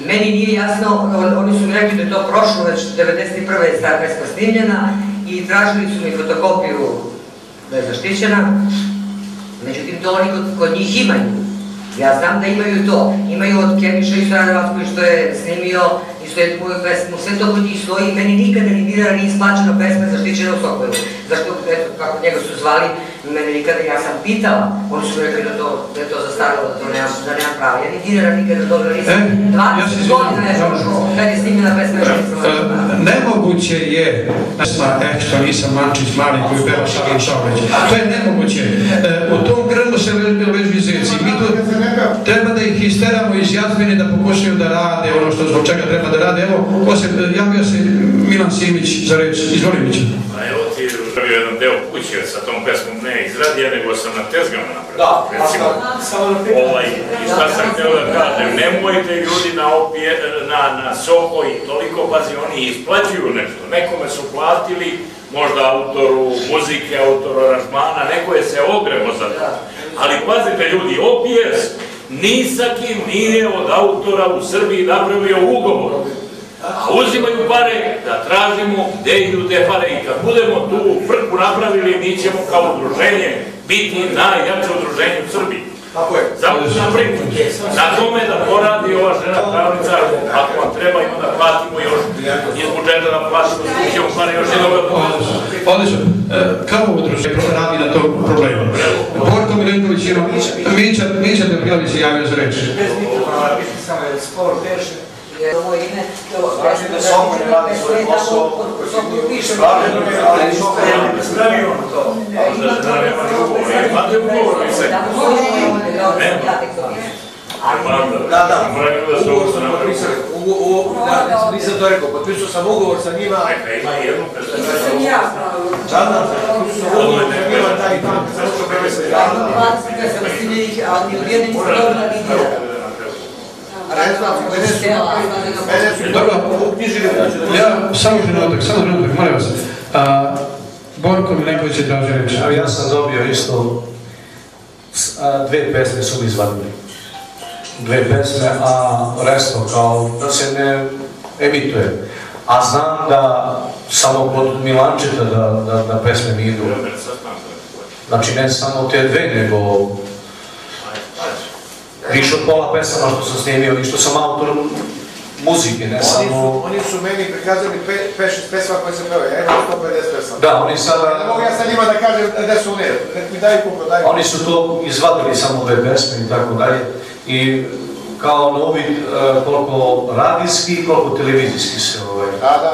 Meni nije jasno, on- oni su mi rekli da je to prošlo, već 91. je ta pesma snimljena i tražili su mi fotokopiju da je zaštićena. Međutim, to oni kod, njih imaju. Ja znam da imaju to. Imaju od Kemiša i Sarajevac što je snimio i što je moju pesmu. Sve to kod njih stoji. Meni nikada ni dinara nije isplaćeno pesma zaštićena u Sokoju. Zašto, eto, kako njega su zvali, mene nikada, ja sam pitala. Oni su rekli da, to, da je to zastarilo, da to nemam, da nemam prava. Ja ni dinara nikada dobila nisam. E, ja se 20 izvinjam. godina je prošlo, kad je snimljena pesma, nisam E, Nemoguće je, pesma Eh što nisam Mančić mali koji peva Šavreć. To je nemoguće. E, U tom grlu se le- leži zeci. Mi tu treba da ih isteramo iz jazmine da pokušaju da rade ono što zbog čega treba da rade. Evo, ko se, javio se Milan Simić za reč. Izvoli Mića. A evo ti napravio jedan deo kuće sa tom pesmom ne izradio, nego sam na tezgama napravio. Da, recimo. pitam. Ovaj, i šta sam htio da kažem, nemojte ljudi na, opije, na, na Soko i toliko, pazi, oni isplaćuju nešto. Nekome su platili, možda autoru muzike, autoru aranžmana, neko je se ogrebo za to. Ali pazite ljudi, OPS ni sa kim nije od autora u Srbiji napravio ugovor. A uzimaju pare da tražimo gde idu te pare i kad budemo tu frku napravili, mi ćemo kao udruženje biti najjače udruženje u Srbiji. Tako je. Zato sam. Na tome da poradi ova žena pravnica, ako vam treba ima da platimo još iz budžeta da platimo, skućemo pare još i dobro. Odlično. E, Kako udruženje radi na tom problemu? Borko Milenković Mića, Depilović se javio za reč. Bez mikrofona, mislim samo je spor teše. Ime, to Znači da Soko ne radi svoj posao, ali ono to. Ugovor, imate ugovor, vi se. Da, da. Moram da nisam to rekao, potpisao sam ugovor sa njima. Neka ima jednu Da, da, potpisao sam ugovor sa njima, taj tam, zato što bebe se javno. a ni od jedne nisam dobila ni. Ne znam, mene su, mene su Dobro. uknjižili, znači Ja, samo trenutak, samo trenutak, molim vas. A, Borko Milenković je tražio. Evo ja sam dobio isto, a, dve pesme su mi izvadili. Dve pesme, a resto kao da se ne emituje. A znam da samo kod Milančeta da, da, da pesme mi idu. Znači ne samo te dve, nego više od pola pesama što sam snimio i što sam autor muzike, ne Oni su, samo... oni su meni prikazali pe, pe šest pesma koje sam peo, ja imam 150 pesama. Da, oni sada- Ne mogu ja sad njima da kažem gde su one, nek mi daju koliko daju. Oni su to izvadili samo ove pesme i tako dalje. I kao na uvid e, koliko radijski, koliko televizijski se ovaj,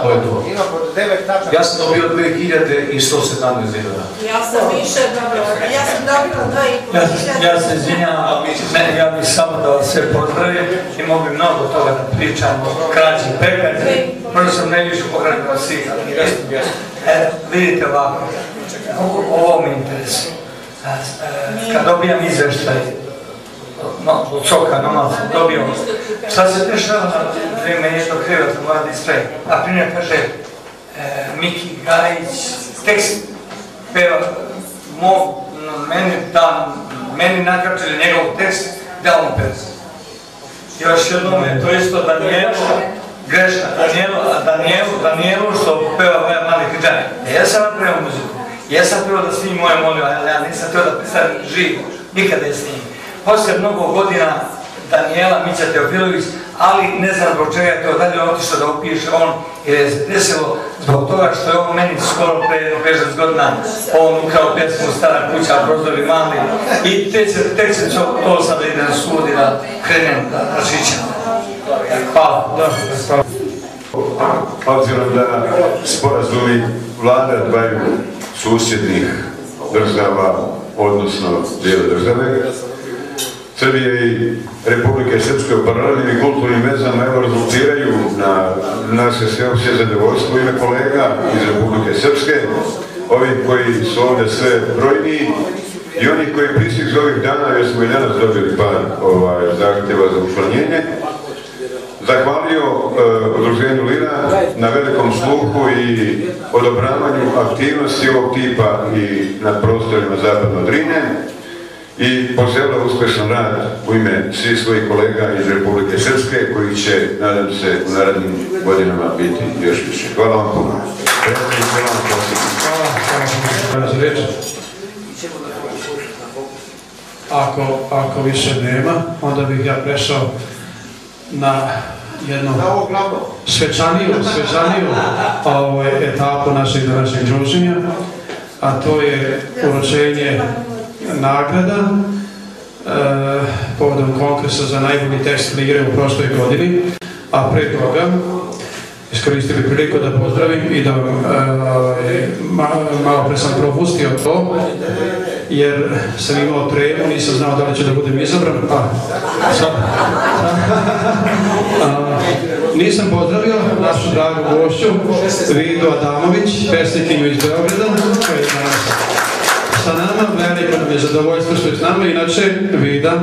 to je to. Ima pod devet tačaka. Ja sam dobio 2117 dinara. Ja sam više dobila, ja sam dobila i pol Ja, se- ja se izvinjavam, ne, ja bih samo da vas sve pozdravim i mogu bi mnogo toga da pričam o krađi pekare. Možda sam najviše pohranio od svih, ali nije. E, vidite ovako, ovo, ovo me interesuje. E, Kad dobijam izveštaj no, od soka, dobio, šta se dešava na vrijeme jednog kreveta mora da ispravi. Na primjer, kaže, e, Miki Gajić, tekst peva, mo, no, meni da, meni nakačili njegov tekst, da on peva. Još jednom je to isto Danijelo, grešna, a Danijelo, Danijelo što peva moja mali hidžan. E, ja sam napravio muziku. Ja sam prvo da snimim moje molio, ali ja nisam teo da predstavim živo, nikada je snimim. Poslije mnogo godina Danijela Mića Teofilović, ali ne znam zbog čega je to dalje otišao da upiše on, jer je desilo zbog toga što je on meni skoro pre jedno 50 godina on ukrao pesmu Stara kuća, prozori mali i tek se, se to, sada ide na sud i da krenem da rašićam. Hvala. Dobro. Obzirom da sporazumi vlada dvaju susjednih država, odnosno dijela države, Srbije i Republike Srpske u paralelnim i kulturnim vezama evo rezultiraju na naše sveopće zadovoljstvo ime kolega iz Republike Srpske, ovi koji su ovdje sve brojniji i oni koji pristižu ovih dana, jer smo i danas dobili par ovaj, zahtjeva za učlanjenje, zahvalio e, udruženju Lina na velikom sluhu i odobravanju aktivnosti ovog tipa i na prostorima zapadno Drine i poželio uspješan rad u ime svih svojih kolega iz Republike Srpske koji će, nadam se, u narednim godinama biti još više. Hvala vam puno. Hvala. Ako, ako više nema, onda bih ja prešao na jednu svečaniju, svečaniju ovaj, etapu našeg današnjeg druženja, a to je uročenje nagrada e, povodom konkursa za najbolji tekst igre u prošloj godini, a pre toga iskoristio bih priliku da pozdravim i da e, ma- malo pre sam propustio to, jer sam imao tremu, nisam znao da li će da budem izabran, pa sad, nisam pozdravio našu dragu gošću Vidu Adamović, pesnikinju iz Beograda, koja je danas sa nama, veliko nam je zadovoljstvo što je s nama, inače Vida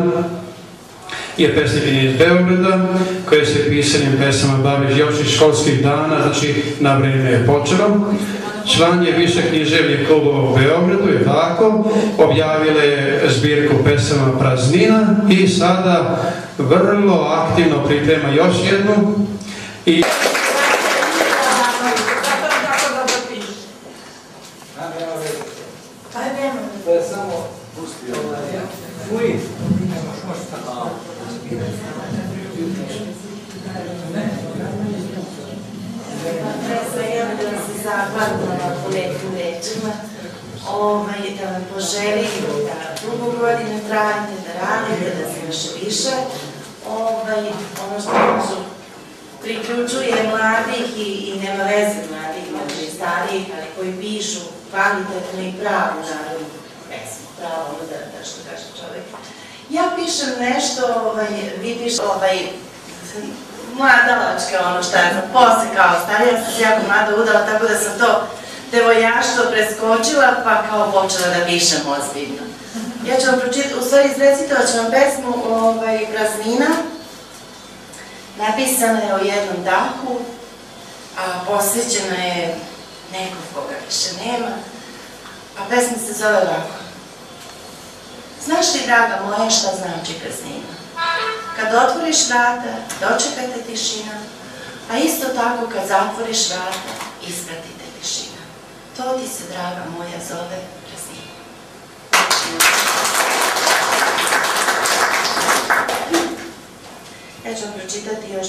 je pesnikinja iz Beograda, koja se pisanjem pesama bavi još iz školskih dana, znači na vrijeme je počelo. Član je više književnih klubova u Beogradu, je tako, objavila je zbirku pesama Praznina i sada vrlo aktivno priprema još jednu i To je samo Predstavljam da vam se zahvalim na lepim rečima, ovaj, da vam poželim da dugo godine trajite, da radite, da se još više. Ovaj, ono što kažu, priključuje mladih i, i nema veze mladih, znači i starijih, ali koji pišu kvalitetnu i pravu narodnu pesmu, pravo ono da, da što kaže čovjek. Ja pišem nešto, ovaj, vi pišete, ovaj, mladalačke, ono šta je, posle kao starija sam se jako mlada udala, tako da sam to devojaštvo preskočila, pa kao počela da pišem ozbiljno. Ja ću vam pročitati, u stvari izrecitovat ću vam pesmu ovaj, Praznina, napisana je u jednom dahu, a posvećena je nekom koga više nema, a pesma se zove ovako. Znaš li, draga moja, šta znači praznina? Kad otvoriš vrata, dočeka te tišina, a isto tako kad zatvoriš vrata, isprati te tišina. To ti se, draga moja, zove praznina. Ja ću vam pročitati još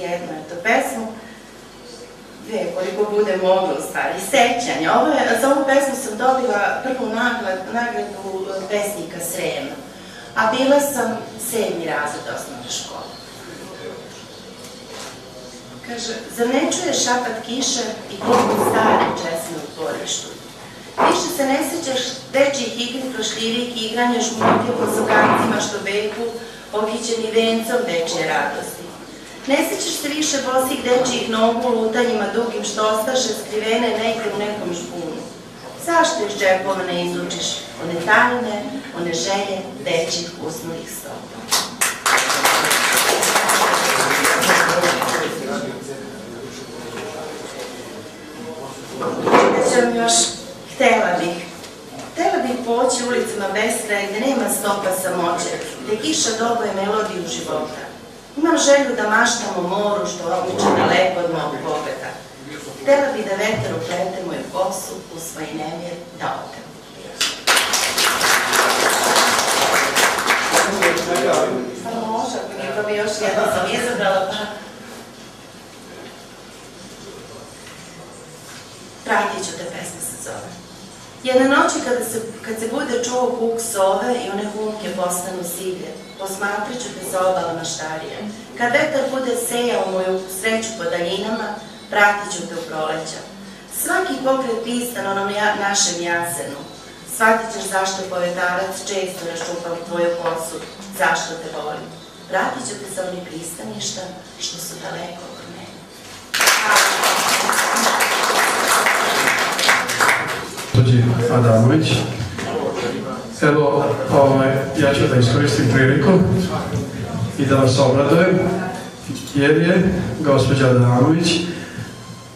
jednu pesmu, dve, koliko bude moglo stvari, sećanje. Ovo je, za ovu pesmu sam dobila prvu nagradu, nagradu pesnika Srema. a bila sam sedmi razred osnovne škole. Kaže, zar ne čuješ šapat kiše i koliko stari česme u dvorištu? Više se ne sjećaš dečjih igri prošljivih igranja žmutke po sokancima što beku, okićeni vencom dečje radosti. Ne sjećaš se više bosih dečjih nogu lutanjima dugim što ostaše skrivene negdje u nekom žbunu. Zašto iz džepova ne izlučiš one tajne, one želje dečjih usnulih stopa? Kažem još, htjela bih. Htjela bih poći ulicama Bestra gdje nema stopa samoće, gdje kiša doboje melodiju života. Imam želju da maštam o moru što odmiče daleko od mog pogleda. Htjela bih da veter uplete moju kosu u svoj nemir da odem. Pa može, ako bi još jedno sam izabrala, pa... Pratit ću te pesme se zove. Jedne noći kada se, kad se bude čuo kuk sove i one humke postanu sivlje, posmatrat ću te sa obalama štarije. Kad vetar bude sejao moju sreću po daljinama, pratit ću te u proleća. Svaki pokret pistan onom našem jasenu. Shvatit ćeš zašto povetarac često naščupam tvoju kosu, zašto te volim. Pratit ću te sa onih pristaništa što su daleko od mene. gospođi Adamović. Evo, ovaj, ja ću da iskoristim priliku i da vas obradujem, jer je gospođa Adamović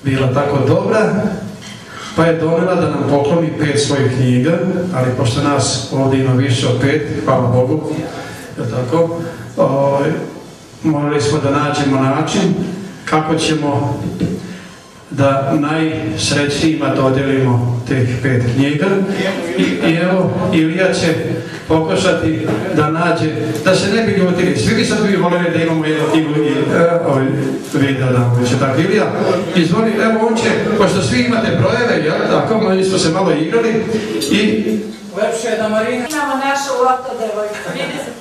bila tako dobra, pa je donela da nam pokloni pet svojih knjiga, ali pošto nas ovdje ima više od pet, hvala Bogu, je tako, ovaj, morali smo da nađemo način kako ćemo da najsrećnijima dodijelimo tih pet knjiga. I, evo Ilija će pokušati da nađe, da se ne bi ljutili, svi bi sad bi voljeli da imamo jednu knjigu i ovaj video da će tako Ilija, izvoli, evo on će, pošto svi imate brojeve, jel, tako, mi smo se malo igrali i Lepše je da Marina... Imamo našu loto devojku.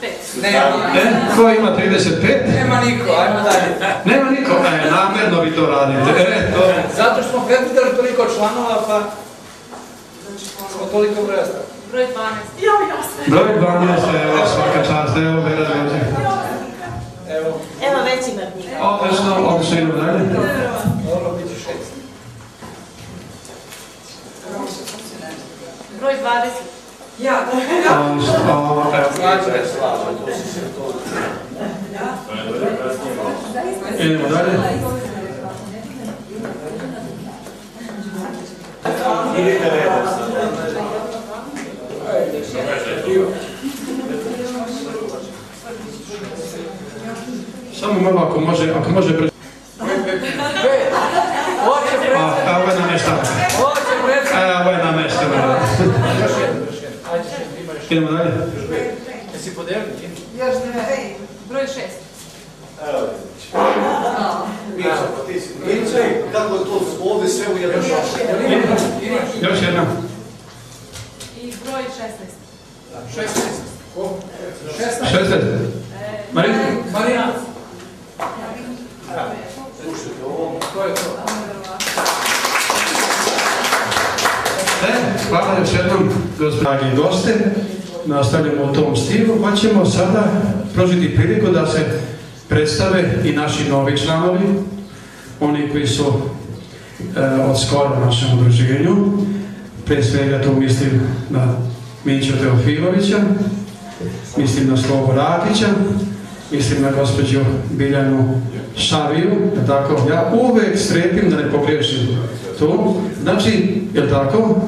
35. Nema. E, ko ima 35? Nema niko, ajmo dalje. Nema niko, e, namjerno vi to radite, e, to. Zato što smo predvidjeli toliko članova, pa... Smo toliko broja Broj 12. Jo, ja sve. Broj 12, evo, svaka čast, evo, Vera dođe. Evo. Evo već ima knjiga. Odlično, odlično idemo dalje. Dobro, bit će šest. Broj 20. Ja. Idemo dalje. Idite redom Samo malo ako može, ako može pre... A, a ovo je namješteno. A, ovo je namješteno. Idemo dalje. Jesi podelili? Još dve. Broj 6. Evo. Kako je to ovdje sve u jednom Još jedna. I broj 16. 16. Ko? 16. Marina. Marina. Slušajte, ovo, to je to. E, hvala još jednom, gospodagi goste. Nastavljamo u tom stilu, pa ćemo sada pružiti priliku da se predstave i naši novi članovi, oni koji su e, od skora u našem udruženju. Pre svega tu mislim na Mićo Teofilovića, mislim na Slovo Ratića, mislim na gospođu Biljanu Šaviju, tako? Ja uvek strepim da ne pogriješim tu. Znači, je tako?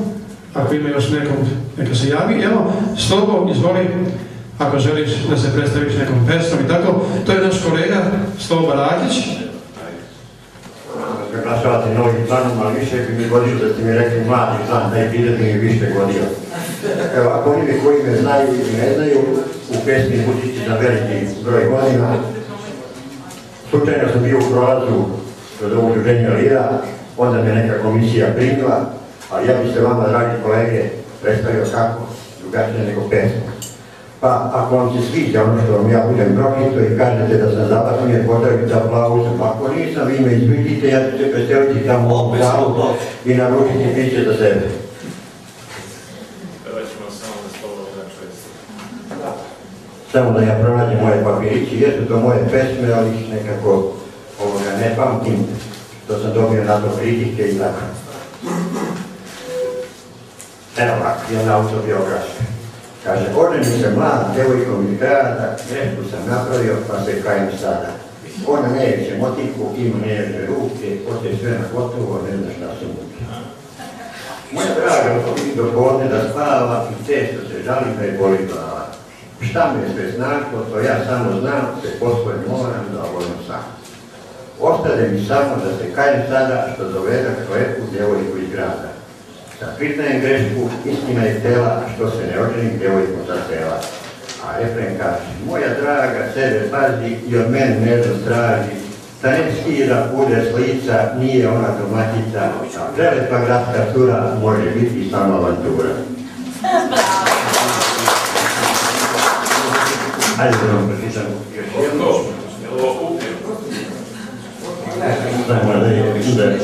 Ako ima još nekom, neka se javi. Evo, Slobo, izvoli, ako želiš da se predstaviš nekom pesmom i tako. To je naš kolega Slobo Ratić. Naglašavati novih članova, ali više bi mi godio da ste mi rekli mladi član, da je bilo mi više godio. Evo, ako oni koji me znaju ili ne znaju, u pesmi Vučići za veliki broj godina. Slučajno sam bio u prolazu kroz ovo udruženje Lira, onda me neka komisija primila, ali ja bih se vama, dragi kolege, predstavio kako drugačije nego pesma. Pa ako vam se sviđa ono što vam ja budem pročito i kažete da sam za vas, mi je pozdravite aplauzom. Ako nisam, vi me izvidite, ja ću se preseliti tamo u ovom salu i naručiti piće za sebe. Samo da. Samo ja pronađem moje papirići, jesu to moje pesme, ali ih nekako ovoga ne pamtim, što sam dobio na to kritike i tako. Evo ovako, jedna autobiografija. Kaže, oženi se mlad devojkom iz grada, grešku sam napravio, pa se kajem sada. Ona neće motiku, ima nežne ruke, poslije sve na gotovo, ne zna šta se muči. Moja draga, ti do podne da spava i često se žalim da je boli glava. Šta me sve značilo, to ja samo znam, se posle moram da volim sam. Ostade mi samo da se kajem sada što dovedam lepu djevojku iz grada. Da priznajem grešku, istina je tela, što se ne oženim djevojkom za sela. A refren kaže, moja draga, sebe pazi i od mene nežno straži, da ne skida bude s lica, nije ona domatica, a prelepa gradska cura može biti samo avantura. Ajde da vam pročitam. Još da je da je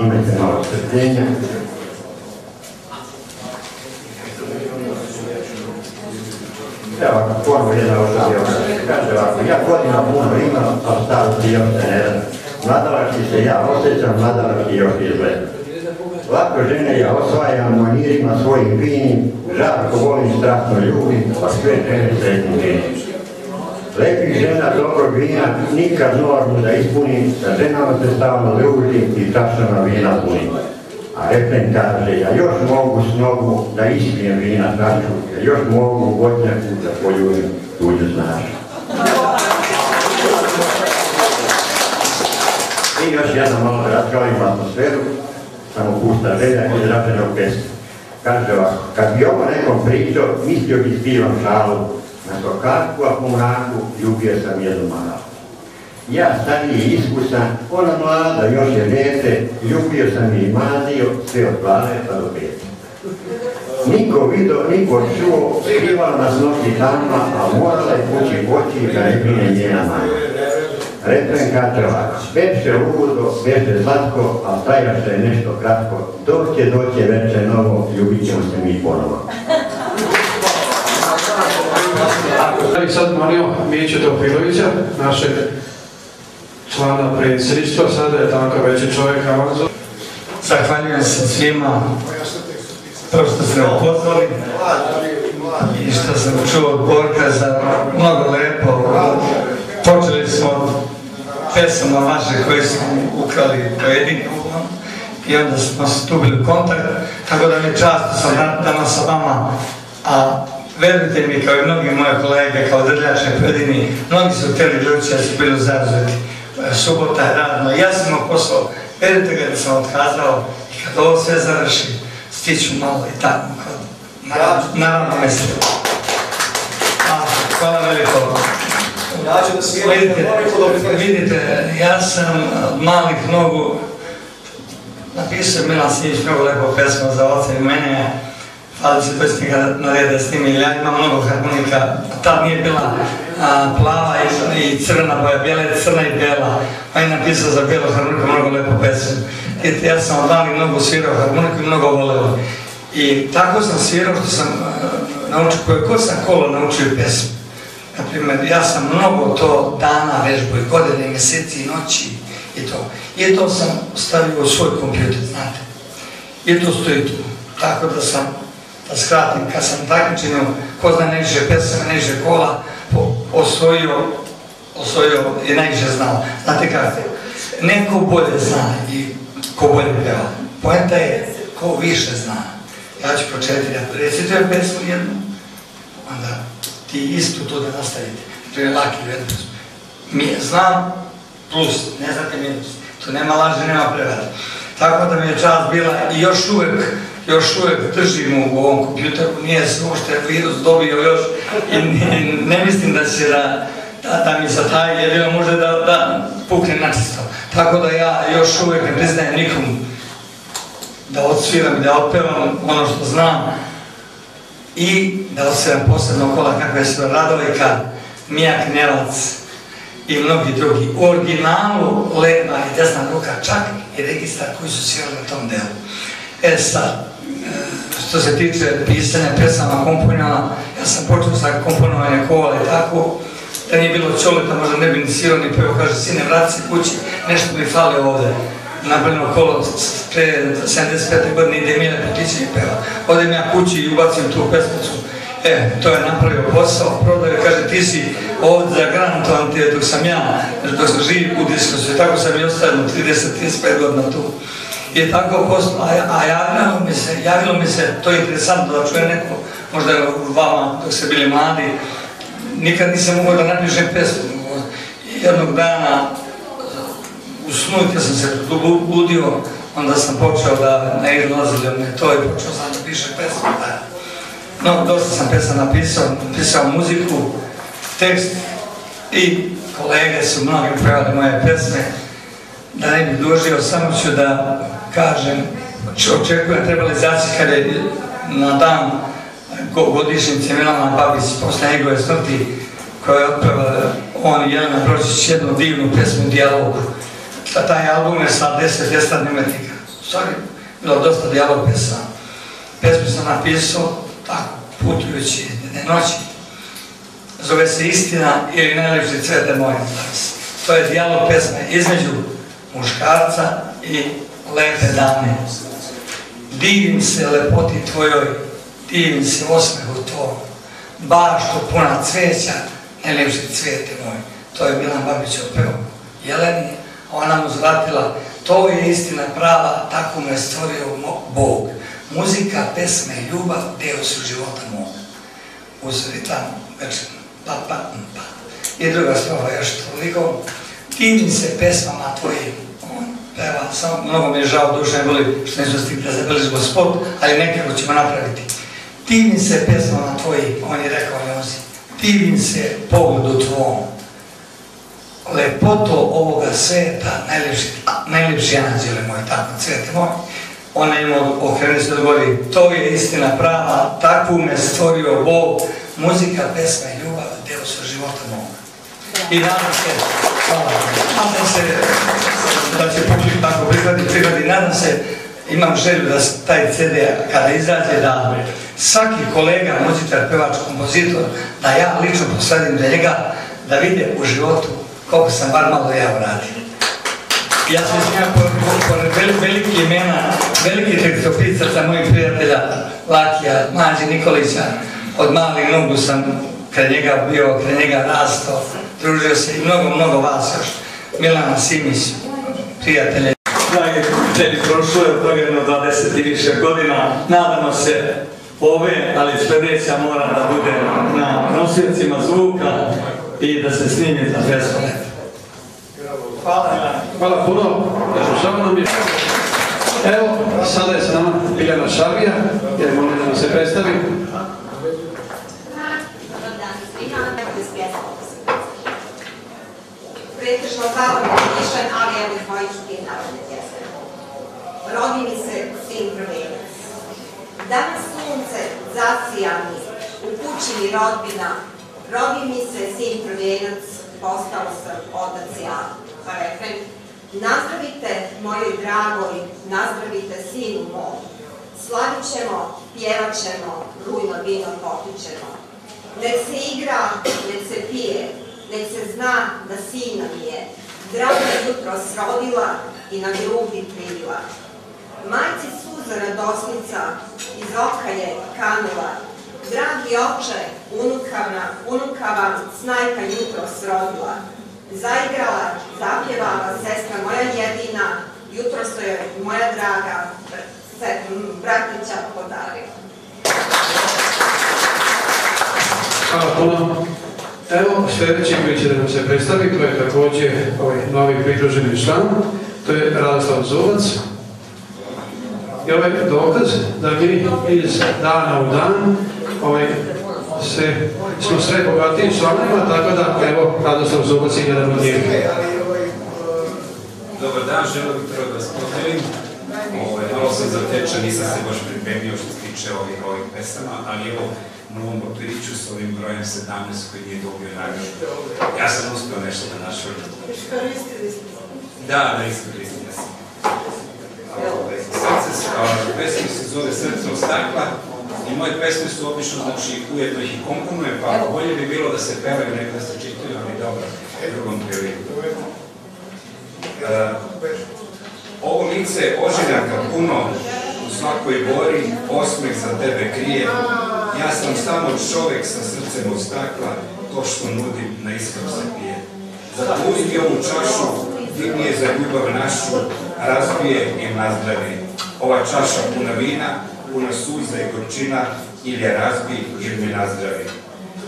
Imajte malo strpljenja. Evo, ponovo jedna autobiografija. Kaže ovako, ja godina puno imam, a starosti još se ne znam. Mladalački se ja osjećam, mladalački još izgleda. Lako žene ja osvajam manirima svojim finim, žarko volim, strasno ljubim, pa sve žene sretno vidim. Lepih žena dobrog vina, nikad normu da ispunim, sa ženama se stalno družim i čašama vina punim. A refren kaže, ja još mogu s nogu da ispijem vina traču, ja još mogu u voćnjaku da poljunim tuđu snažu. I još jedna malo da razgalim atmosferu, samo pusta želja i izražena u pesmu. Kaže ovako, kad bi ovo nekom pričao, mislio bi spivam šalu, na sokarku, a po mraku ljubio sam jednu malu. Ja stariji iskusan, ona mlada, još je dete, ljubio sam je i mazio, sve od glave pa do pete. Niko vidio, niko čuo, skrivala nas noći tama, a morala je kući poći da ne brine njena. Refren kaže ovako, beše ludo, beše slatko, a trajaše nešto kratko, doće, doće veče novo, ljubit ćemo se mi ponovo. Ja bih sad molio Miću Topilovića, našeg člana predsjedništva, sada je tako veći čovjek Amazon. Zahvaljujem se svima to što ste upoznali i što sam čuo Borka za mnogo lepo. Počeli smo pesama vaše koje su ukrali pojedinku i onda smo stupili u kontakt, tako da mi je čast da sam dan- danas sa vama, a verujte mi kao i mnogi moje kolege, kao drljače pojedini, mnogi su htjeli ja su bili zauzeti. Subota je radno, ja sam posao, verujte ga da sam otkazao i kad ovo sve završi, stiću malo i tamo kod naravno mjesto. Hvala veliko. Ja ću da svijetim Vidite, ja sam malih nogu napisao Milan Sinić mnogo lepo pesmu za oca i mene, ali se to ga narede s jer ja imam mnogo harmonika, tad nije bila a, plava i, i crvena boja, bijela je crna i bijela, on je napisao za bijelu harmoniku mnogo lepo pesmu. Vidite, ja sam od malih nogu svirao harmoniku i mnogo voleo. I tako sam svirao što sam a, naučio, koje god sam kolo naučio pesmu. Na primjer, ja sam mnogo to dana vežbu i godine, mjeseci i noći i to. I to sam stavio u svoj kompjuter, znate. I to stoji tu. Tako da sam, da skratim, kad sam takmičenju, ko zna najviše pesama, najviše kola, osvojio, osvojio i najviše znao. Znate kako? Neko bolje zna i ko bolje peva. Poenta je ko više zna. Ja ću početi da recitujem pesmu jednu, onda ti isto to da nastavite. To je laki vednost. Mi je znam plus, ne znate minus. Tu nema laži, nema prevara. Tako da mi je čast bila i još uvek, još uvek držim u ovom kompjuteru, nije se uopšte virus dobio još i ne, mislim da će da, da, da mi zataji, jedino može da, pukne načisto. Tako da ja još uvek ne priznajem nikom da odsviram i da otpevam ono što znam i da odsviram posebno kola kakve su Radovika, Mija Knjelac i mnogi drugi. U originalu leva i desna ruka čak i registar koji su svirali na tom delu. E sad, što se tiče pisanja pesama, komponjala, ja sam počeo sa komponovanjem kola i tako, da nije bilo čoleta, možda ne bi ni svirao ni peo, kaže, sine, vrati se kući, nešto mi fali ovdje. Napravljeno kolo pre 75. godine ide Mile i peva. Odem ja kući i ubacim tu pesmicu. E, to je napravio posao, prodaju, kaže, ti si ovdje za garantovan ti je dok sam ja, dok sam živ u diskusiju, tako sam i ostavljeno 30-35 godina tu. I tako poslo, a, javilo mi se, javilo mi se, to je interesantno da čuje neko, možda vama dok ste bili mladi, nikad nisam mogao da napišem pesmu. Jednog dana u snu kad sam se budio, onda sam počeo da ne izlazio me to i počeo sam da pišem pesmu. No, dosta sam pesma napisao, napisao muziku, tekst i kolege su mnogi pevali moje pesme. Da ne bih dužio, samo ću da kažem, očekujem realizaciju kada je na dan godišnjice Milana Babić posle njegove smrti koja je otpevala on i Jelena Bročić jednu divnu pesmu Dijalogu. Da taj album je sa deset estradnih umetnika. Stvari, bilo dosta dijalog pesama. Pesmu sam napisao tako, putujući jedne noći. Zove se Istina ili najlepši cvete moje. To je dijalog pesme između muškarca i lepe dame. Divim se lepoti tvojoj, divim se osmehu tvojom. Bašto puna cveća, najlepši cvete moj. To je Milan Babić opeo Jeleni, a ona mu zvratila, to je istina prava, tako me stvorio Bog. Muzika, pesme i ljubav, deo su života moga. Uz ritam, večer, pa, pa, pa. I druga slova još toliko. Divim se pesmama tvojim, on peva, samo mnogo mi je žao duše ne boli što nisu stigli da zabeležimo spot, ali nekako ćemo napraviti. Divim se pesmama tvojim, on je rekao Jozi, divim se pogledu tvom, lepoto ovoga sveta, najljepši, najljepši anđele moj, tako, cvete moj, ona ima okrenuti se govori, to je istina prava, takvu me stvorio Bog, muzika, pesma i ljubav, deo su života moga. I nadam se, nadam se da će publik tako prihvati, prihvati, nadam se, imam želju da taj CD kada izađe da svaki kolega, muzičar, pevač, kompozitor, da ja lično posledim do njega, da vide u životu koliko sam bar malo ja uradio. Ja se izvinjam pored veliki imena, veliki tekstopisaca mojih prijatelja, Lakija, Mađi Nikolića, od malih nogu sam kraj njega bio, kraj njega rasto, družio se i mnogo, mnogo vas još. Milana Simić, prijatelje. Dragi prijatelji, prošlo je jedno 20 i više godina. Nadamo se ove, ali sljedeća mora da bude na nosiocima zvuka i da se snimi za pesmu. Hvala. Hvala puno. Samo nam je... Evo, sada je sa nama Biljana Šavija, jer molim da nam se predstavi. Pretežno zavodno pišem, ali evo izvojit ću ti narodne pjesme. Rodi mi se sin prvenac. Danas sunce zasija mi, u kući mi rodbina, rodi mi se sin prvenac, postao sam otac ja. Pa refren, nazdravite mojoj dragoj, nazdravite sinu mom. Slavit ćemo, pjevat ćemo, rujno vino popit ćemo. Nek se igra, nek se pije, nek se zna da sina mi je. Draga jutro srodila i na grudi privila. Majci suza radosnica iz oka je kanula. Dragi oče, unukavna, unukava, snajka jutro srodila. Zaigrala, zapjevala sestra moja jedina, jutro što je moja draga bratića podarila. Hvala puno. Evo, sljedeći koji će nam se predstavi, to je također ovaj novi pridruženi član, to je Radoslav Zubac. I ovaj dokaz da mi iz dana u dan ovaj, se, smo sve bogatiji članima, tako da, evo, Radoslav Zubac i jedan od njih. Dobar dan, želim prvo da vas pozdravim. Ovaj, malo sam zatečen, nisam se baš pripremio što se tiče ovih, ovih pesama, ali evo, na ovom papiriću s ovim brojem 17 koji nije dobio nagradu. Ja sam uspio nešto da našvrljam. Da, da, iskoristio sam. Ovaj, Srce, a, pesma se zove Srce od stakla i moje pesme su obično, znači, ujedno ih i komponujem, pa bolje bi bilo da se pevaju nego da se čitaju, ali dobro, drugom priliku. E, ovo lice ožiljaka puno u svakoj bori, osmeh za tebe krije. Ja sam samo čovjek sa srcem od stakla, to što nudim na iskam se pije. Zapusti ovu čašu, digni je za ljubav našu, razbije i nazdravi. Ova čaša puna vina, puna suza i gorčina, ili je razbi ili mi nazdravi.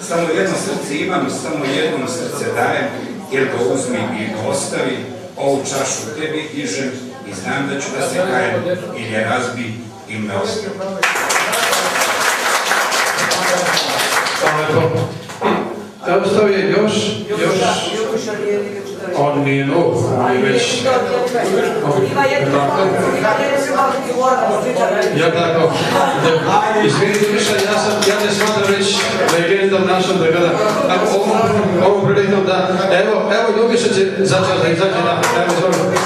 Samo jedno srce imam, samo jedno srce dajem, ili ga uzmi i ga ostavi, ovu čašu tebi dižem i znam da ću da se kajem, ili je razbi i me ostavi. Hvala lepo. Evo stavio još, još, on nije nov, on je već... Ja tako, da, izvinite Miša, ja sam, ja ne smatram već legendom našom da kada, ako ovom, ovom prilikom da, evo, evo Ljubiša će začeti da izađe na, evo izvolite.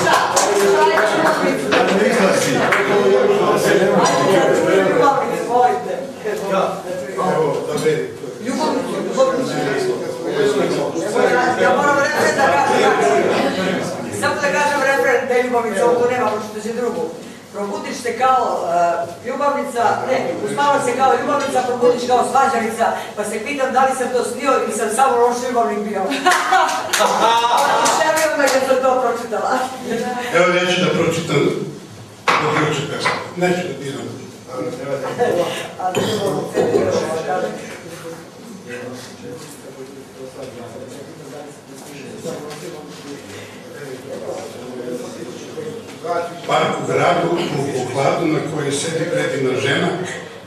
Ja moram refren da kažem. Samo da kažem refren te ljubavice, ovo tu nema, pošto će drugu. Probudiš se kao uh, ljubavnica, ne, uspava se kao ljubavnica, probudiš kao svađanica, pa se pitam da li sam to snio ili sam samo loš ljubavnik bio. Šelio me kad sam to pročitala. Evo ja ću da pročitam juče pesmu. Neću da biram. A da ne mogu. Park u gradu, u hladu na kojoj sedi predivna žena,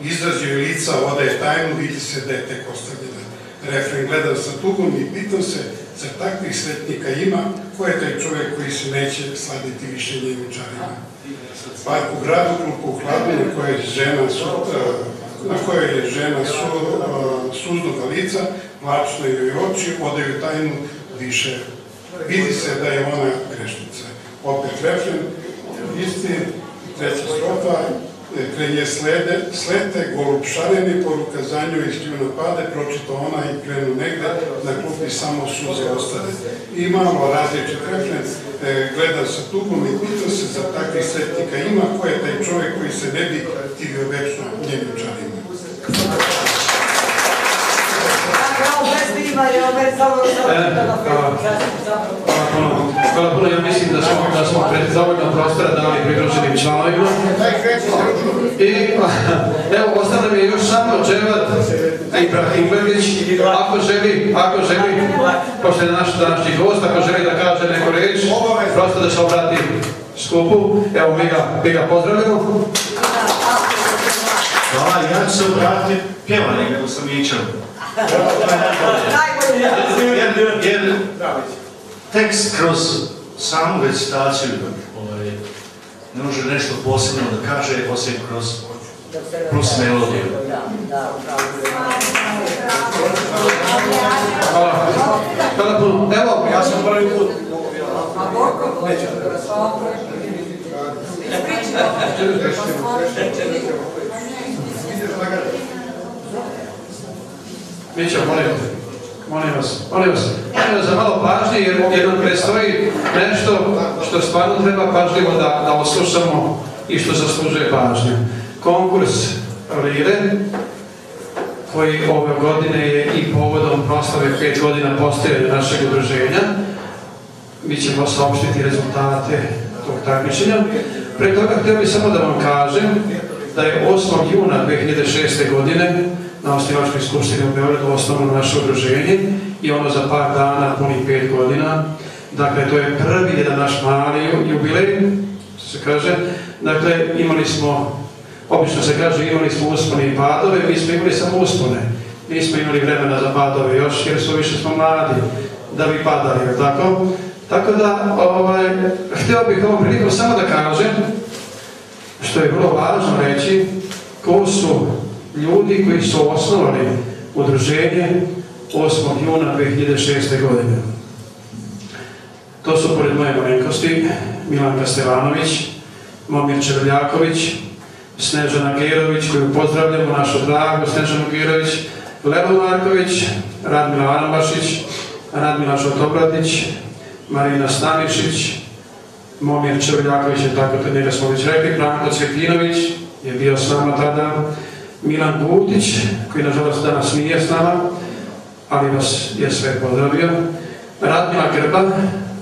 izraz joj lica odaje tajnu, vidi se da je tek ostavljena. Refren gledam sa tugom i pitam se, zar takvih sretnika ima, ko je taj čovjek koji se neće sladiti više njenim čarima? Park u gradu, u hladu na kojoj žena su, na kojoj je žena su, suznoga lica, mlačne joj oči, odaju tajnu više. Vidi se da je ona grešnica. Opet refren, isti, treća strofa, e, krenje slede, slete, golub šareni, poruka za nju iz kljuna pade, pročito ona i krenu negde, na klupi samo suze ostane. I malo različit refren, e, gledam sa tugom i pitam se za takvih sretnika ima, ko je taj čovjek koji se ne bi divio večno njenim čarima. Kao opet samo Hvala. puno, ja mislim da smo, da smo pred dovoljno prostora dali priključenim članovima. I evo, ostane mi još samo Dževad Ibrahimović, ako želi, ako želi, pošto je naš današnji gost, ako želi da kaže neku reč, prosto da se obrati skupu, evo mi ga, mi ga pozdravljamo. Hvala, ja ću se obratiti pjevanje ičan. Jer, jer tekst kroz samu recitaciju ovaj, ne može nešto posebno da kaže, osim kroz plus melodiju. Evo, ja sam prvi put. Mićo, molim te. Molim vas, molim vas, molim vas za malo pažnje jer, jer nam predstoji nešto što stvarno treba pažljivo da, da oslušamo i što zaslužuje pažnju. Konkurs Lire koji ove godine je i povodom proslave pet godina postojanja našeg udruženja. Mi ćemo saopštiti rezultate tog takmičenja. Pre toga htio bih samo da vam kažem da je 8. juna 2006. godine na osnivačkoj skupštini u Beogradu osnovno naše udruženje i ono za par dana, punih pet godina. Dakle, to je prvi jedan naš mali jubilej, što se kaže. Dakle, imali smo, obično se kaže, imali smo uspone i padove, mi smo imali samo uspone. Nismo imali vremena za padove još, jer su više smo mladi da bi padali, jel tako? Tako da, ovaj, htio bih ovom prilikom samo da kažem što je vrlo važno reći, ko su ljudi koji su osnovali udruženje 8. juna 2006. godine. To su pored moje malenkosti Milanka Stevanović, Momir Červljaković, Snežana Gerović, koju pozdravljamo, našu dragu Snežanu Gerović, Levo Marković, Radmila Anambašić, Radmila Šotobradić, Marina Stanišić, Momir Červljaković je tako, to njega smo već rekli, Branko Cvjetinović je bio s nama tada, Milan Gutić, koji nažalost danas nije s nama, ali vas je sve pozdravio, Radmila Grba,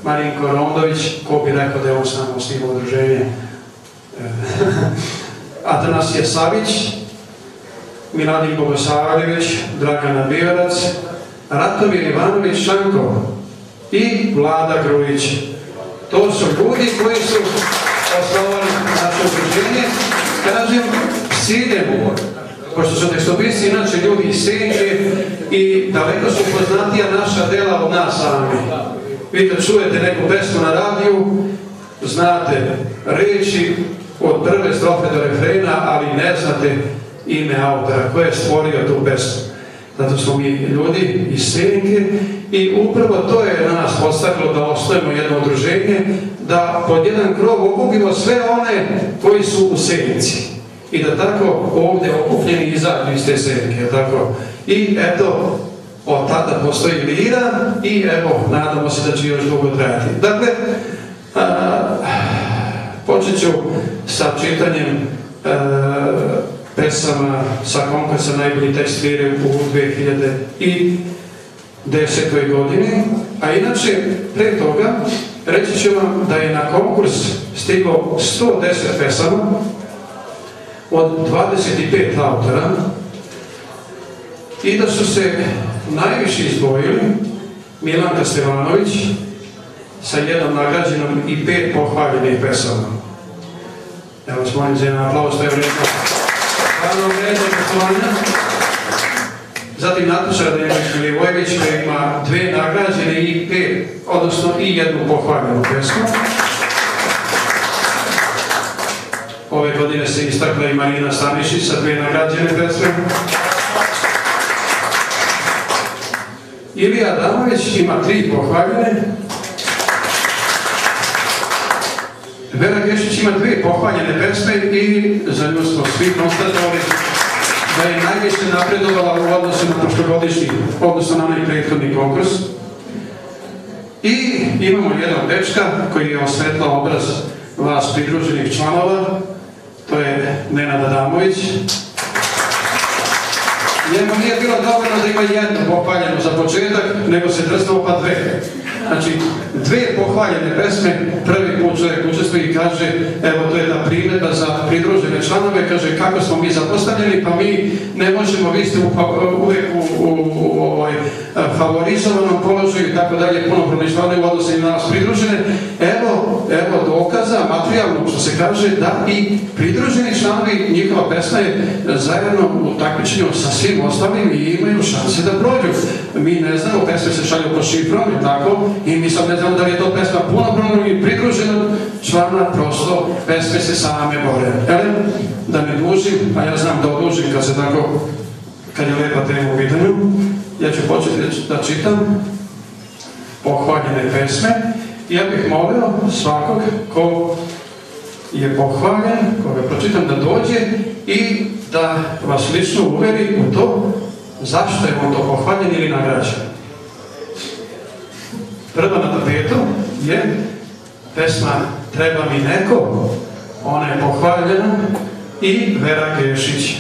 Marinko Rondović, ko bi rekao da je on s nama osnivao udruženje, Atanasije Savić, Miladin Bogosavljević, Dragana Biorac, Ratomir Ivanović Šanko i Vlada Grujić. To su ljudi koji su osnovali naše udruženje. Kažem, s ciljem, pošto su tekstopisci inače ljudi iz Senke i daleko su poznatija naša dela od nas sami. Vi kad čujete neku pesmu na radiju, znate reći od prve strofe do refrena, ali ne znate ime autora, ko je stvorio tu pesmu. Zato smo mi ljudi iz Senke i upravo to je na nas postaklo da osnovimo jedno udruženje, da pod jedan krov okupimo sve one koji su u Senci. I da tako ovdje okupljeni izađu iz te Senke, tako. I eto, od tada postoji lira i evo, nadamo se da će još dugo trajati. Dakle, počet ću sa čitanjem e, pesama sa konkursa najbolji tekst lire u 2010. godini. A inače, pre toga, reći ću vam da je na konkurs stiglo 110 pesama od 25 autora i da su se najviše izdvojili Milanka Stevanović sa jednom nagrađenom i pet pohvaljenih pesama. Evo molim za jedan aplauz, to je. Hvala. Zatim Nataša Radenović Milivojević koja ima dve nagrađene i pet, odnosno i jednu pohvaljenu pesmu. Se istakla i Marina Stanišić sa dve nagrađene pesme. Ilija Adamović ima tri pohvaljene. Vera Gešić ima dve pohvaljene pesme i za nju smo svi konstatovali da je najviše napredovala u odnosu na prošlogodišnji, odnosno na onaj prethodni konkurs. I imamo jednog dečka koji je osvetlao obraz vas pridruženih članova, to je Nenad Adamović. Njemu nije bilo dovoljno da ima jednu pohvaljenu za početak, nego se drsnuo pa dve. Znači, dve pohvaljene pesme, prvi put čovjek učestvuje i kaže, evo to je ta primjedba za pridružene članove, kaže kako smo mi zapostavljeni, pa mi ne možemo, vi ste uvijek u, u, ovoj favorizovanom položaju i tako dalje, puno članovi u odnosu na nas pridružene. Evo, evo dokaza materijalnog što se kaže da i pridruženi članovi, njihova pesma je zajedno u takmičenju sa svim ostalim i imaju šanse da prođu. Mi ne znamo, pesme se šalju po šifrom i tako, i mi sad ne znamo da li je to pesma punopravno i pridružena člana, prosto pesme se same bore. Ele, da ne dužim, a ja znam da odužim kad se tako, kad je lepa tema u pitanju, ja ću početi da čitam pohvaljene pesme i ja bih molio svakog ko je pohvaljen, koga pročitam da dođe i da vas lično uveri u to zašto je on to pohvaljen ili nagrađen. Prva na tapetu je pesma Treba mi neko, ona je pohvaljena i Vera Gešić.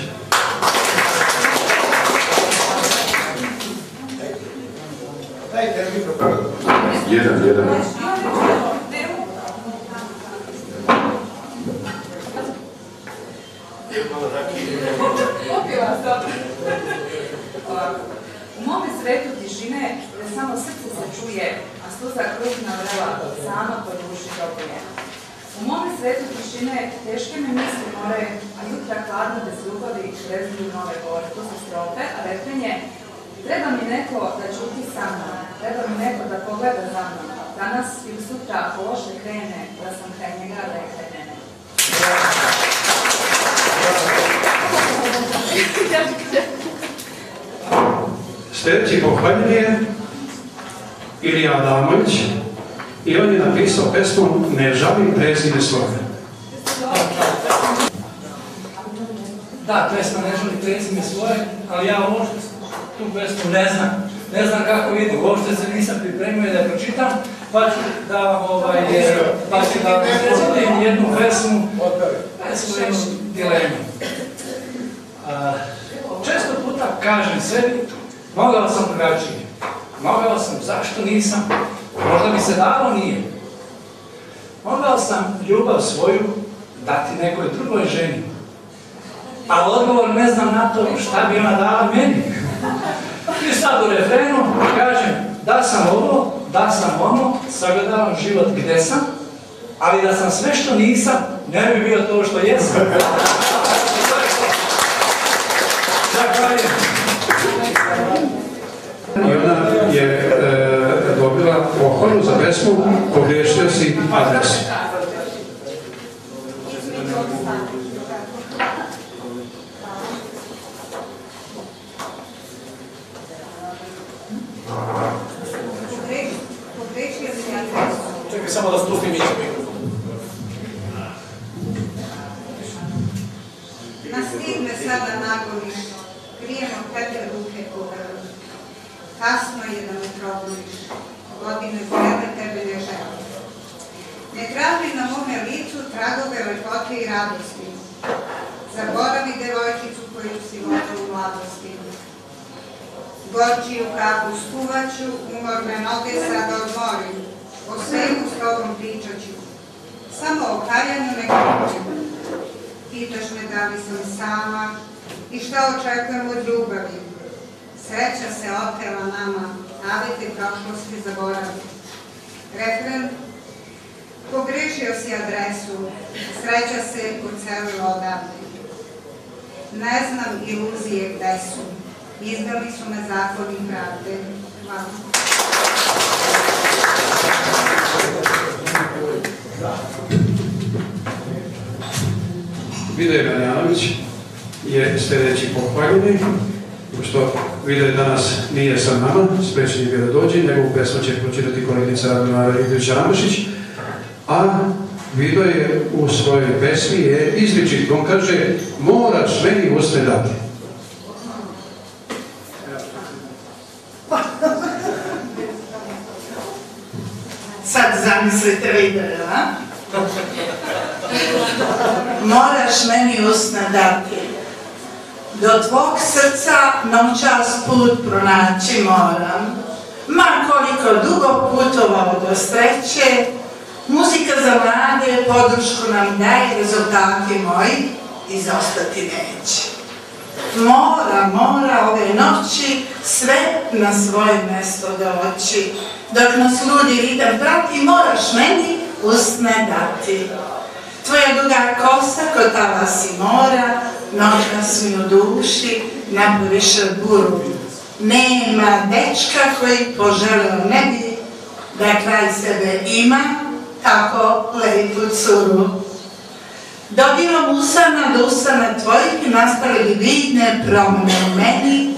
Jedan, jedan. U mome svetu tišine da samo srce se čuje, a suza krupna vrela sama poduši do koljena. U mome svetu tišine teške mi misli more, a jutra hladno bez ljubavi rezuju nove gore. To su strope, a refren je Treba mi neko da čuti sa mnom, treba mi neko da pogleda za mnom. Danas ili sutra loše krene, da sam kraj njega da je kraj. Sljedeći pohvaljenje, Ilija Adamović i on je napisao pesmu Ne žalim prezime svoje. Da, pesma ne želi predsjednik svoje, ali ja uopšte tu pesmu ne znam. Ne znam kako vidi, uopšte se nisam pripremio da je pročitam, pa ću da, ovaj, pa ću da pročitam jednu pesmu, pesmu jednu dilemu. A, često puta kažem sebi, mogao sam drugačije. Mogao sam, zašto nisam? Možda mi se dalo nije. Mogao sam ljubav svoju dati nekoj drugoj ženi. A odgovor ne znam na to šta bi ona dala meni. I sad u refrenu kažem da sam ovo, da sam ono, sagledavam život gde sam, ali da sam sve što nisam, ne bi bio to što jesam. Pohvalu za pesmu Pogriješio si adresu. Pogrešio si adresu. Čekaj samo da spustim mikrofon. Na stid me sada nagoniš, krijem od tebe ruke. Kasno je da me godine vreme tebe ne želim. Ne traži na mome licu tragove lepote i radosti. Zaboravi devojčicu koju si vodio u mladosti. Gorčiju kapu skuvaću, umorne noge sada odmorim. O svemu s tobom pričat ću. Samo o kaljanju ne govorim. Pitaš me da li sam sama i šta očekujem od ljubavi. Sreća se otela nama, navete prošlosti zaboravi. Refren, pogrešio si adresu, sreća se ucelila odavde. Ne znam iluzije gde su, izdali su me zakoni pravde. Hvala. Videj Marjanović je sljedeći pohvaljeni, pošto Videj danas nije sa nama, sprečen je da dođe, nego pesmu će pročitati kolegica Radmara Ivrić Ramšić, a Vido je u svojoj pesmi je izričit, on kaže moraš meni usne dati. Sad zamislite video, a? Moraš meni usna dati. Do tvog srca noćas put pronaći moram. Ma koliko dugo putovao do sreće, muzika za mlade podršku nam daje, rezultati moji izostati neće. Mora, mora ove noći sve na svoje mjesto doći. Dok nas ludi ritam prati, moraš meni usne dati. Tvoja duga kosa kod talasi mora, noćas mi u duši napraviše buru. Nema dečka koji poželeo ne bi da kraj sebe ima tako lepu curu. Dobivam usana do usana tvojih nastale bi vidne promjene u meni.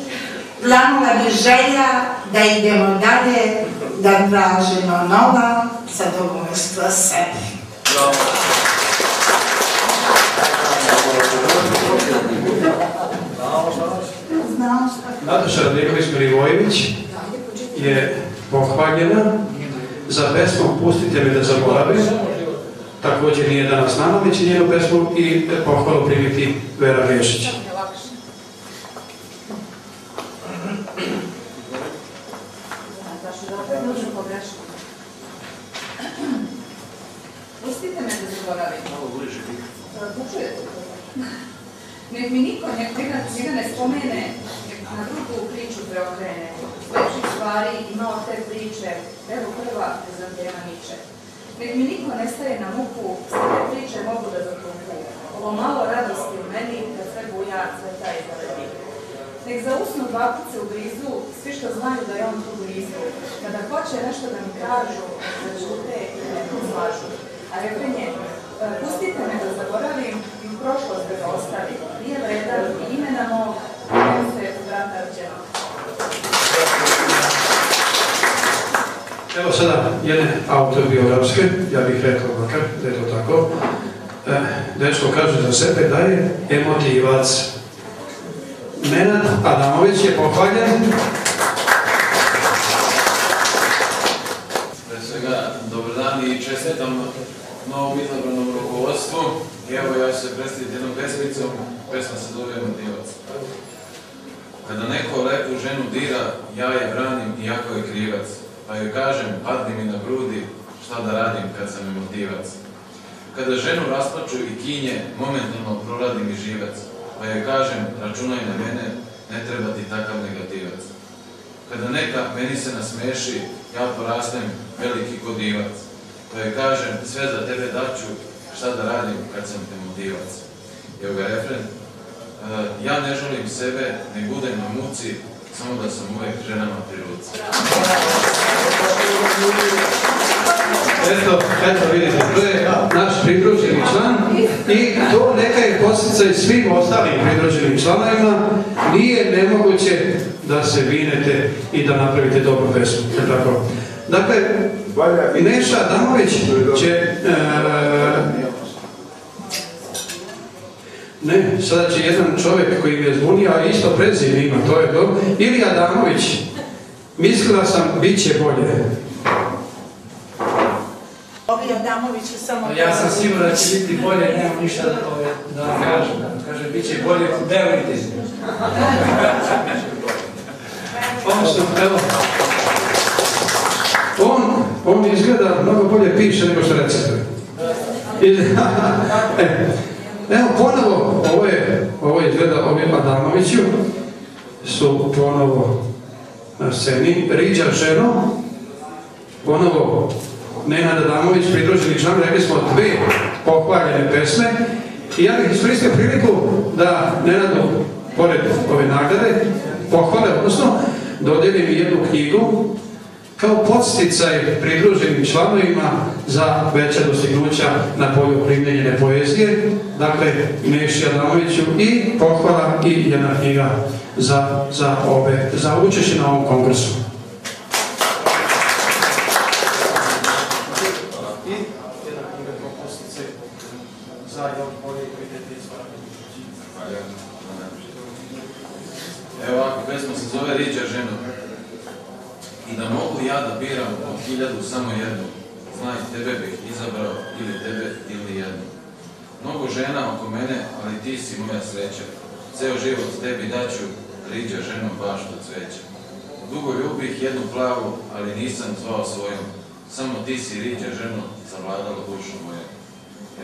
Planula bi želja da idemo dalje, da tražimo nova zadovoljstva sebi. Nataša Radiković Milivojević je pohvaljena za pesmu Pustite me da zaboravim. Također nije danas s nama, već je njenu pesmu i pohvalu primiti Vera Vješić. Pustite me da zaboravim. Nek mi niko njega, ne spomene, na drugu priču preokrene. Lepših stvari ima od te priče, evo prva prezentira niče. Nek mi niko ne staje na muku, sve te priče mogu da zatrunku. Ovo malo radosti u meni, da sve buja, sve taj zaradi. Nek zausnu dva puce u blizu, svi što znaju da je on tu blizu. Kada hoće nešto da mi kažu, da čute i ne slažu. A refren je, e, pustite me da zaboravim i u prošlost da ga ostavim. Nije vredan ni imena mog, Evo sada jedne autobiografske, ja bih rekao makar, da je to tako. E, Dečko kaže za sebe da je emotivac. Nenad Adamović je pohvaljen. Pre svega, dobro dan i čestitam novom izabranom rukovodstvu. Evo ja ću se predstaviti jednom pesmicom, pesma se zove Emotivac. Kada neko lepu ženu dira, ja je branim iako je krivac. Pa joj kažem, padni mi na grudi, šta da radim kad sam emotivac. Kada ženu rasplaču i kinje, momentalno proradi mi živac. Pa joj kažem, računaj na mene, ne treba ti takav negativac. Kada neka meni se nasmeši, ja porastem veliki kodivac. Pa joj kažem, sve za tebe daću, šta da radim kad sam emotivac. Evo ga refren. E, ja ne želim sebe, ne budem na muci, samo da sam uvijek ženama pri ruci. Eto, eto vidite, to je naš pridruženi član i to neka je posticaj svim ostalim pridruženim članovima. Nije nemoguće da se vinete i da napravite dobru pesmu. Dakle, Neša Adamović će... e, ne, sada će jedan čovjek koji me zbunio, a isto prezime ima, to je to. Ili Adamović, mislila sam, bit će bolje. Ovi Adamović je samo... Ja sam siguran da će biti bolje, nemam ništa da, da vam kažem. Kaže, bit će bolje, verujte. On se, evo, on, on izgleda mnogo bolje piše nego što recituje. Evo ponovo, ovo je, ovo izgleda ovim Adamoviću, su ponovo na sceni. Riđa ženo, ponovo Nenad Adamović, pridruženi član, rekli smo dve pohvaljene pesme. I ja bih iskoristio priliku da Nenadu, pored ove nagrade, pohvale, odnosno dodijelim jednu knjigu kao podsticaj pridruženim članovima za veća dostignuća na polju primjenjene poezije, dakle Neši Adamoviću i pohvala i jedna knjiga za, za, za učešće na ovom kongresu. I jedna knjiga kao podsticaj za još bolje i kvalitetnije Evo ovako, pesma se zove Riđa ženo. I da mogu ja da biram od hiljadu samo jednu, znaj tebe bih izabrao ili tebe ili jednu. Mnogo žena oko mene, ali ti si moja sreća. Ceo život tebi daću, riđa ženo baš do cveća. Dugo ljubih jednu plavu, ali nisam zvao svojom. Samo ti si riđa ženo, zavladala dušu moja.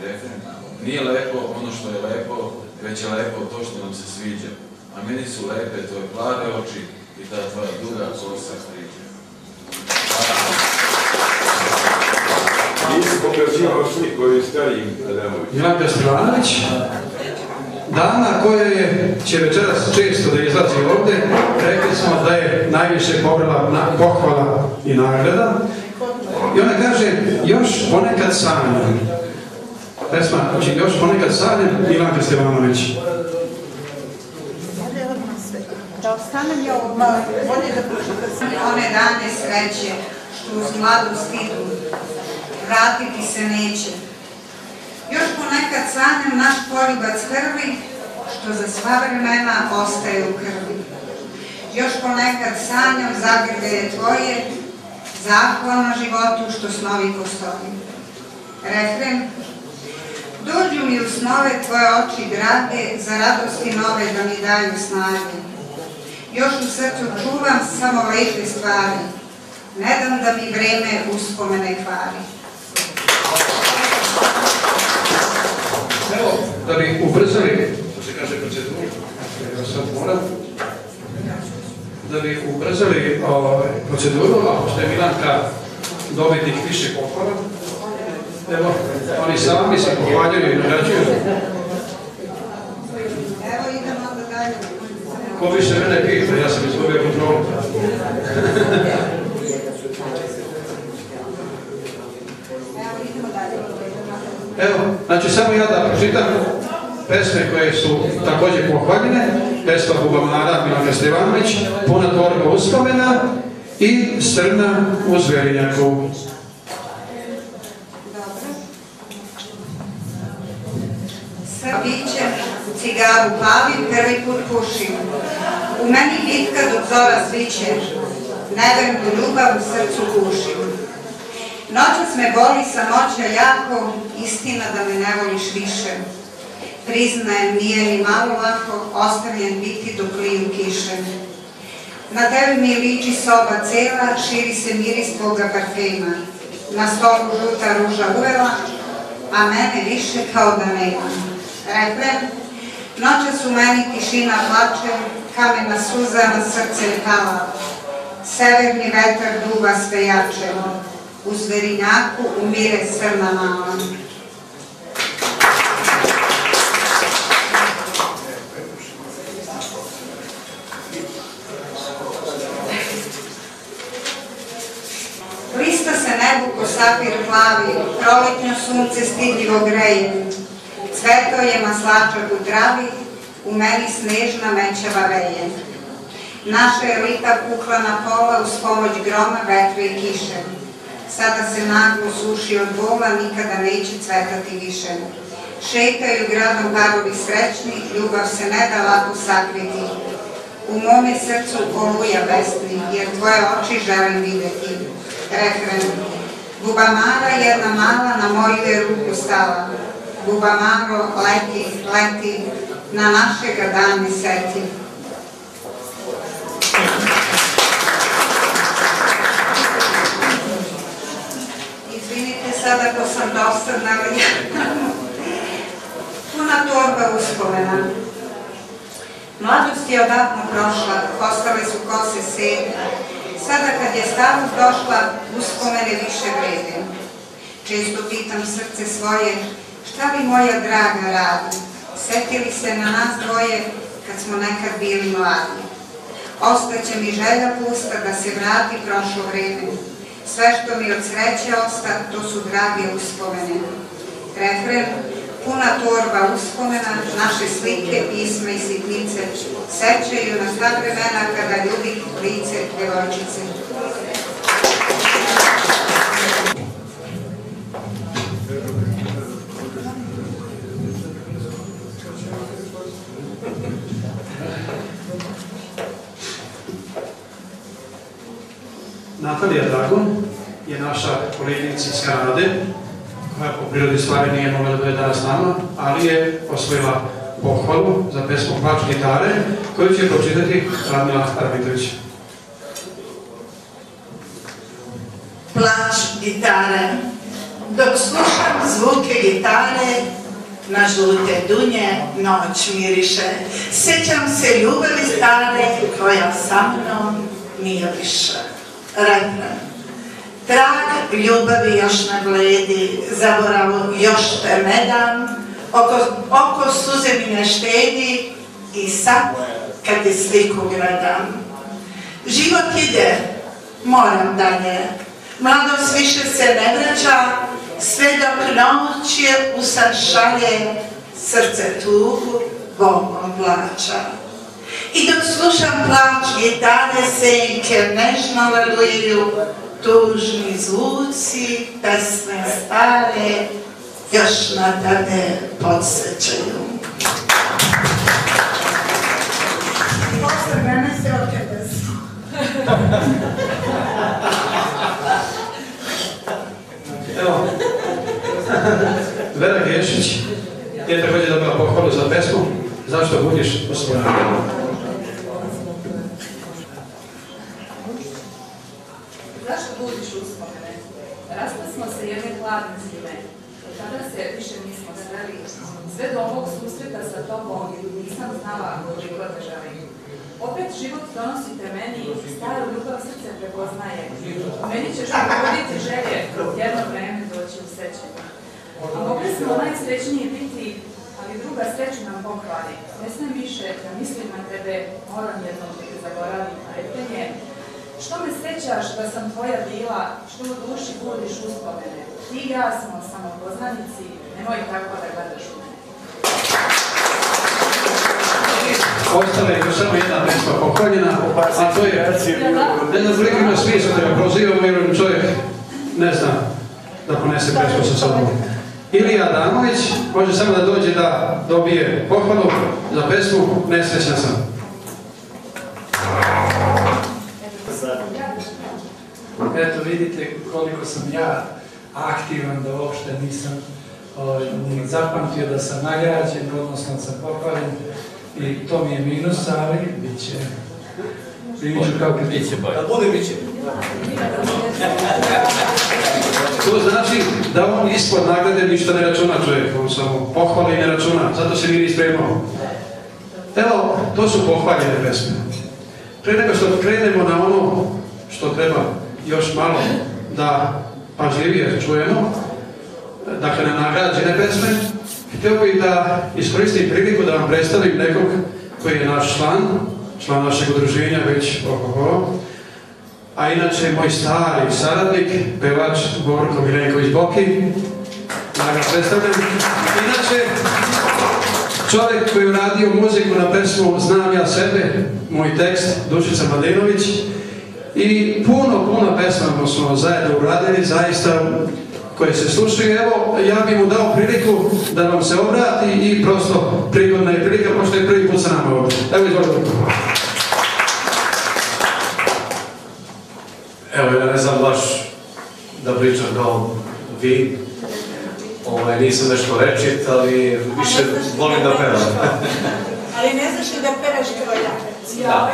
Refren, nije lepo ono što je lepo, već je lepo to što nam se sviđa. A meni su lepe tvoje plave oči i ta tvoja duga kosa striđa. Nisi pokazivao sliku ovim starijim Adamović. Milanka Stevanović, dama koja je, će večeras često da izlazi ovdje, rekli smo da je najviše pobrala na pohvala i nagrada. I ona kaže, još ponekad sanjam. Pesma, znači još ponekad sanjam, Milanka Stevanović. Da ostanem ja odmah, bolje da pročitam one dane sreće, što uz mladost idu, vratiti se neće. Još ponekad sanjam naš polibac krvi, što za sva vremena ostaje u krvi. Još ponekad sanjam zagrljaje tvoje, zahvalno životu što snovi postoji. Refren, Dođu mi u snove tvoje oči grade, za radosti nove da mi daju snage. Još u srcu čuvam samo lepe stvari, ne dam da mi vreme uspomene kvari. Evo, da bi ubrzali, što se kaže proceduru, ja sad moram, da bi ubrzali proceduru, a pošto je Milanka dobitnik više pohvala, evo, oni sami se pohvaljaju i nagrađuju. Evo idemo dalje. Ko više mene pita, ja sam izgubio kontrolu. Evo, znači samo ja da pročitam pesme koje su također pohvaljene, pesma Bubamara Milana Stevanović, Puna torba uspomena i Srna u Zverinjaku. Srbiće, cigaru pali, prvi put pušim. U meni bitka dok zora sviće, nevrnu ljubav u srcu pušim. Noćas me boli samoća jako, istina da me ne voliš više. Priznajem, nije ni malo lako, ostavljen biti dok liju kiše. Na tebi mi liči soba cela, širi se miris tvoga parfema. Na stolu žuta ruža uvela, a mene više kao da nema. Refren, noćas u meni tišina plače, kamena suza na srce pala. Severni vetar duva sve jače, u zverinjaku umire srna mala. Lista se nebu ko sapir plavi, proletnjo sunce stidljivo greje. Cveto je maslačak u travi, u meni snežna mećava veje. Naša elita pukla na pola uz pomoć groma, vetra i kiše. Sada se naglo suši od bola, nikada neće cvetati više. Šetaju gradom parovi srećni, ljubav se ne da lako sakriti. U mome srcu oluja besni, jer tvoje oči želim vidjeti. Refren. Bubamara jedna mala na moju je ruku stala. Bubamaro leti, leti, na našega dane seti. Izvinite sad ako sam dosadna, ali puna torba uspomena. Mladost je odavno prošla, ostale su kose sedne. Sada kad je starost došla, uspomene više vrede. Često pitam srce svoje, šta bi moja draga radi? Setili se na nas dvoje kad smo nekad bili mladi. Ostaće mi želja pusta da se vrati prošlo vreme. Sve što mi od sreće osta, to su drage uspomene. Refren, puna torba uspomena, naše slike, pisma i sitnice sećaju na sva vremena kada ljubi lice djevojčice. Natalija Dragon je naša koleginica iz Kanade, koja po prirodi stvari nije mogla da je danas nama, ali je osvojila pohvalu za pesmu Plač gitare, koju će pročitati Radmila Arvitović. Plač gitare. Dok slušam zvuke gitare, na žute dunje noć miriše. Sjećam se ljubavi stare koja sa mnom miriše. Refren. Trag ljubavi još ne bledi, zaboravu još te ne dam, oko, oko suze mi ne štedi i sad kad je sliku gledam. Život ide, moram dalje, mladost više se ne vraća, sve dok noć je usan šalje, srce tugu Bogom plaća. I dok slušam plać gitare senke nežno leluju, tužni zvuci, pesme stare, još na tebe podsjećaju. Posle mene se okada Evo, Vera Gešić je također dobila pohvalu za pesmu Zašto budiš uspomenu? Zašto budiš uspomene? Rasli smo se jedne hladne zime. Tada se više nismo sreli. Sve do ovog susreta sa tobom nisam znala koliko te želim. Opet život donosite meni, staru ljubav srce prepoznaje. U meni ćeš probuditi želje, jedno vreme doći u sećanje. A mogli smo najsrećniji biti, ali druga sreću nam pokvari. Ne znam više da mislim na tebe, moram jednom da te zaboravim. A pitanje je, što me sećaš da sam tvoja bila, što u duši budiš uspomene? Ti i ja smo samo poznanici, nemoj tako da gledaš u mene. Ostala je još samo jedna pesma pohvaljena, a to je, ne znam koliko ima smisla da ga prozivamo jer čovjek ne zna da ponese pesmu sa sobom. Ilija Adamović, može samo da dođe da dobije pohvalu za pesmu Nesrećan sam. Eto vidite koliko sam ja aktivan da uopšte nisam ovaj, ni zapamtio da sam nagrađen, odnosno da sam pohvaljen i to mi je minus, ali bit će Vidit ću kako bit će Kad bude, bit će. To znači da on ispod nagrade ništa ne računa čovjek, on samo pohvali i ne računa, zato se nije spremao. Evo, to su pohvaljene pesme. Prije nego što krenemo na ono što treba još malo da pažljivije čujemo, dakle na nagrađene pesme, htio bih da iskoristim priliku da vam predstavim nekog koji je naš član, član našeg udruženja već ohoho, a inače moj stari saradnik, pevač Borko Milenković Boki, da ga predstavljam. Inače, čovjek koji je uradio muziku na pesmu Znam ja sebe, moj tekst, Dušica Mladenović, i puno, puno pesma smo zajedno uradili, zaista koje se slušaju. Evo, ja bih mu dao priliku da vam se obrati i prosto prigodna je prilika, pošto je prvi put sa nama ovdje. Evo. Evo, ja ne znam baš da pričam kao vi. Ovaj, nisam nešto rečit, ali više volim da pevam. Ali ne znaš da peraš kao ja? Da.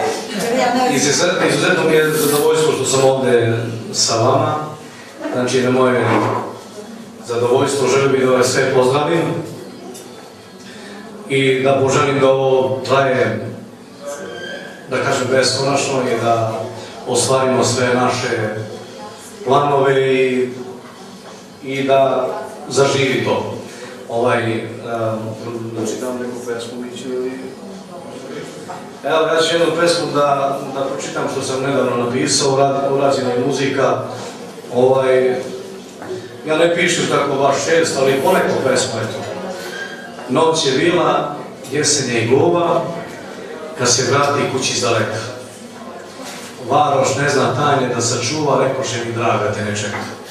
Izuzetno, izuzetno mi je zadovoljstvo što sam ovdje sa vama. Znači, na moje zadovoljstvo želim bih da vas sve pozdravim i da poželim da ovo traje, da kažem, beskonačno i da ostvarimo sve naše planove i, i da zaživi to. Ovaj, um, znači, dam neku pesmu, biću ili... Evo, ja ću jednu pesmu da, da pročitam što sam nedavno napisao, urađena je muzika. Ovaj, ja ne pišem tako baš šest, ali poneko pesma je to. Noć je bila, jesenje i gluva, kad se vrati kući iz daleka. Varoš ne zna tajne da sačuva, rekoše mi draga te ne čeka.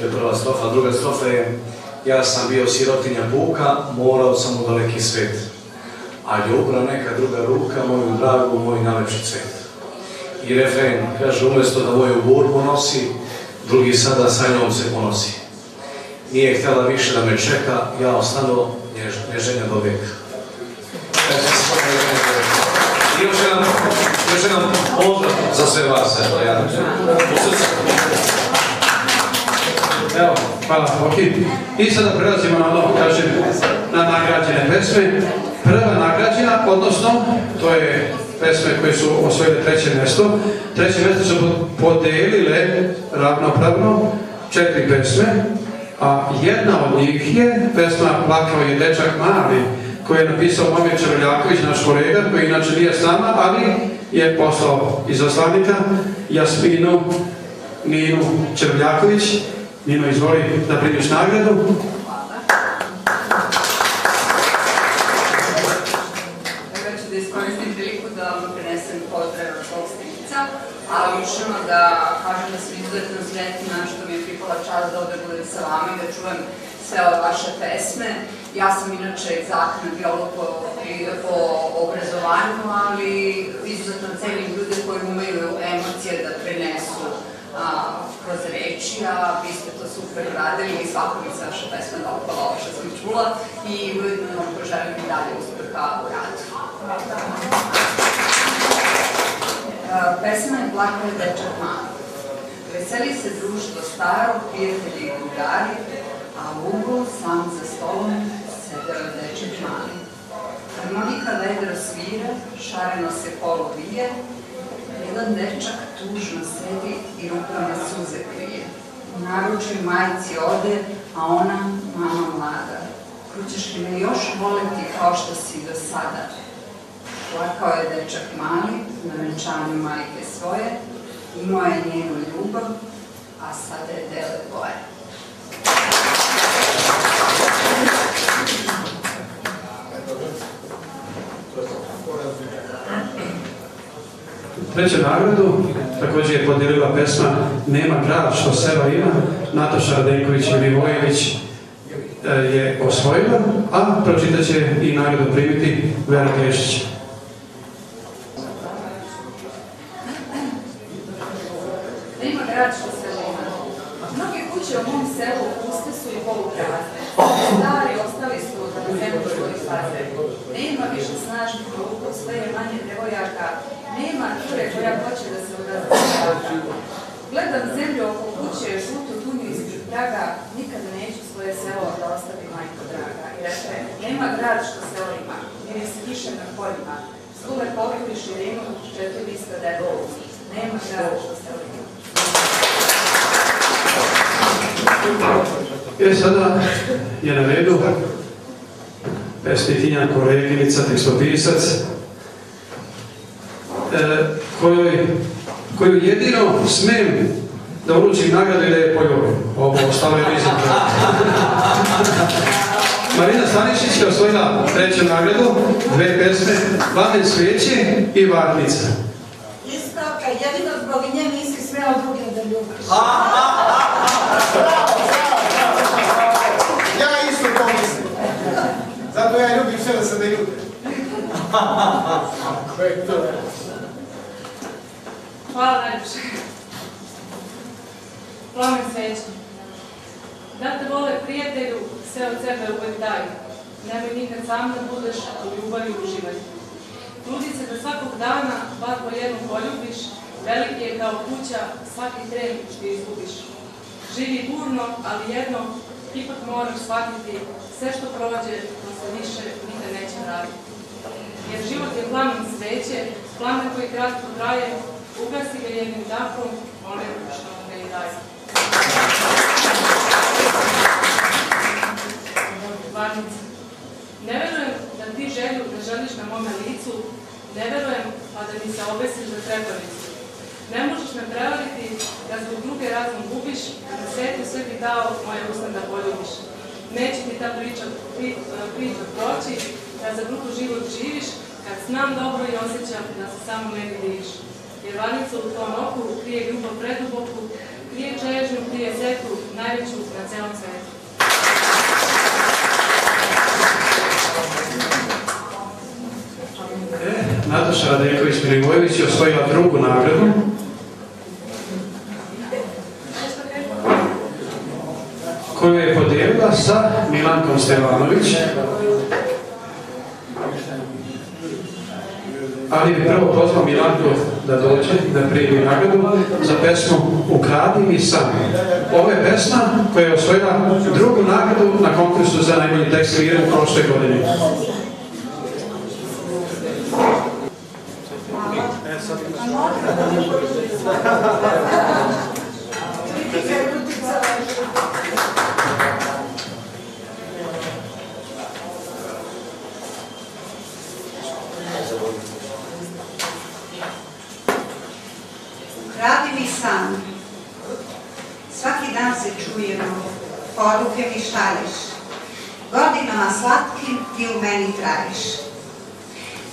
To je prva strofa. Druga strofa je ja sam bio sirotinja puka, morao sam u daleki svet. A ljubra neka druga ruka, moju dragu, moj najlepši cvet. I refren kaže, umjesto da moju burbu nosi, drugi sada sa njom se ponosi. Nije htjela više da me čeka, ja ostanu njež, nježenja do vijeka. I još jedan, još jedan pozdrav za sve vas, evo, ja u srcu. Evo, hvala, ok. I sada prelazimo na ono, kažem, na nagrađene pesme. Prva nagrađena, odnosno, to je pesme koje su osvojile treće mjesto. Treće mjesto su podelile ravnopravno četiri pesme, a jedna od njih je pesma Plakao je dečak mali, koju je napisao Momir Čevrljaković, naš kolega, koji inače nije s ali je poslao iz Oslavnika Jasminu Ninu Čevrljaković. Nino, izvoli da primiš nagradu. Ja da prenesem da kažem da sam izuzetno što mi je pripala čast da i da sve vaše pesme. Ja sam inače egzaktna biolog po, po obrazovanju, ali izuzetno cenim ljude koji umeju emocije da prenesu a, kroz reči, a vi ste to super radili i svako mi se vaša pesma dopala ovo što sam čula i ujedno poželim i dalje uspeha u radu. A, Pesma je Plakao je dečak mali. Veseli se društvo staro, prijatelji i drugari, a u uglu sam za stolom sedeo dečak mali. Harmonika vedro svira, šareno se kolo vije, jedan dečak tužno sedi i rukama suze krije. U naručju majci ode, a ona, mama mlada. Krućeš li me još voliti kao što si do sada? Plakao je dečak mali na venčanju majke svoje, imao je njenu ljubav, a sada je dele boje. Treću nagradu također je podijelila pesma Nema grad što seba ima, Nataša Radenković Milivojević e, je osvojila, a pročitat će i nagradu primiti Vera Kešić. Nema grad što ima. U mom selu su i. Nema više snažnih ruku, sve je manje devojaka. Nema cure koja hoće da se odazve Gledam zemlju oko kuće, žutu tunju ispred praga, nikada neću svoje selo da ostavi majko draga. I reče, nema grad što selo ima, miris kiše na poljima, stule pokrili širinu, četiri lista debelu. Nema grad što selo ima. E sada je na redu pesnikinja, koleginica, tekstopisac, kojoj, koju jedino smem da uručim nagradu i da je poljubim. Ovo ostalo je nisam. Marina Stanišić je osvojila treću nagradu, dve pesme, Plamen svijeće i Varnica. Ispravka, jedino zbog nje nisi smjela druge da ljubiš. Ja isto to mislim. Zato ja ljubim sve da se ne ljubim. Ko je to? Hvala najljepše. Plamen sveća. Da te vole prijatelju, sve od sebe uvek daj. Nemoj nikad sam da budeš, a u ljubavi uživaj. Trudi se da svakog dana bar po jednu poljubiš, veliki je kao kuća, svaki tren što izgubiš. Živi burno, ali jedno, ipak moraš shvatiti, sve što prođe, to se više nikad neće vratiti. Jer život je plamen sveće, plamen koji kratko traje, ugasi ga jednim dahom, onem što vam ga i daje. Varnica. Ne verujem da ti želju ne želiš na mome licu, ne verujem pa da mi se obesiš za trepavicu. Ne možeš me prevariti da zbog druge razum gubiš, na svetu sve bi dao moje usne da poljubiš. Neće ti ta priča, pri, priča proći, da za drugu život živiš, kad znam dobro i osjećam da se samo meni diviš. Jer varnica u tom oku krije ljubav preduboku, krije čežnju, krije setu, najveću na celom svetu. Nataša Radenković Milivojević je osvojila drugu nagradu. koju je podijelila sa Milankom Stevanović. Ali bi prvo pozvao Milanku da dođe da primi nagradu za pesmu Ukradi mi sam. Ovo je pesma koja je osvojila drugu nagradu na konkursu za najbolji tekst u prošle godine. Radi san. Svaki dan se čujemo, poruke mi šalješ. Godinama slatkim ti u meni traješ.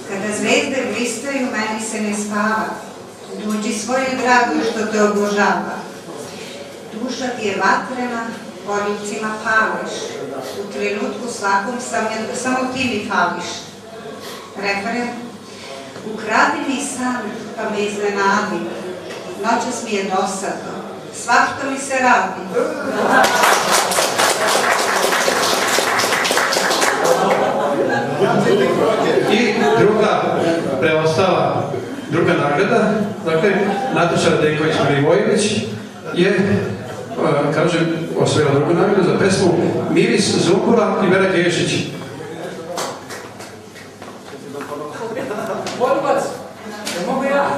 Kada zvezde blistaju, meni se ne spava. Duđi svoje drago što te obožava. Duša ti je vatrena, poljubcima pališ. U trenutku svakom sam- samo ti mi fališ. Referen, ukradi mi san, pa me iznenadi. Noćas mi je dosadno, svašta mi se radi. I druga preostala, druga nagrada, dakle, Nataša Radenković Milivojević je, e, kažem, osvojila drugu nagradu za pesmu Miris Zumbura i Vera Kešić. Poljubac, ne mogu ja.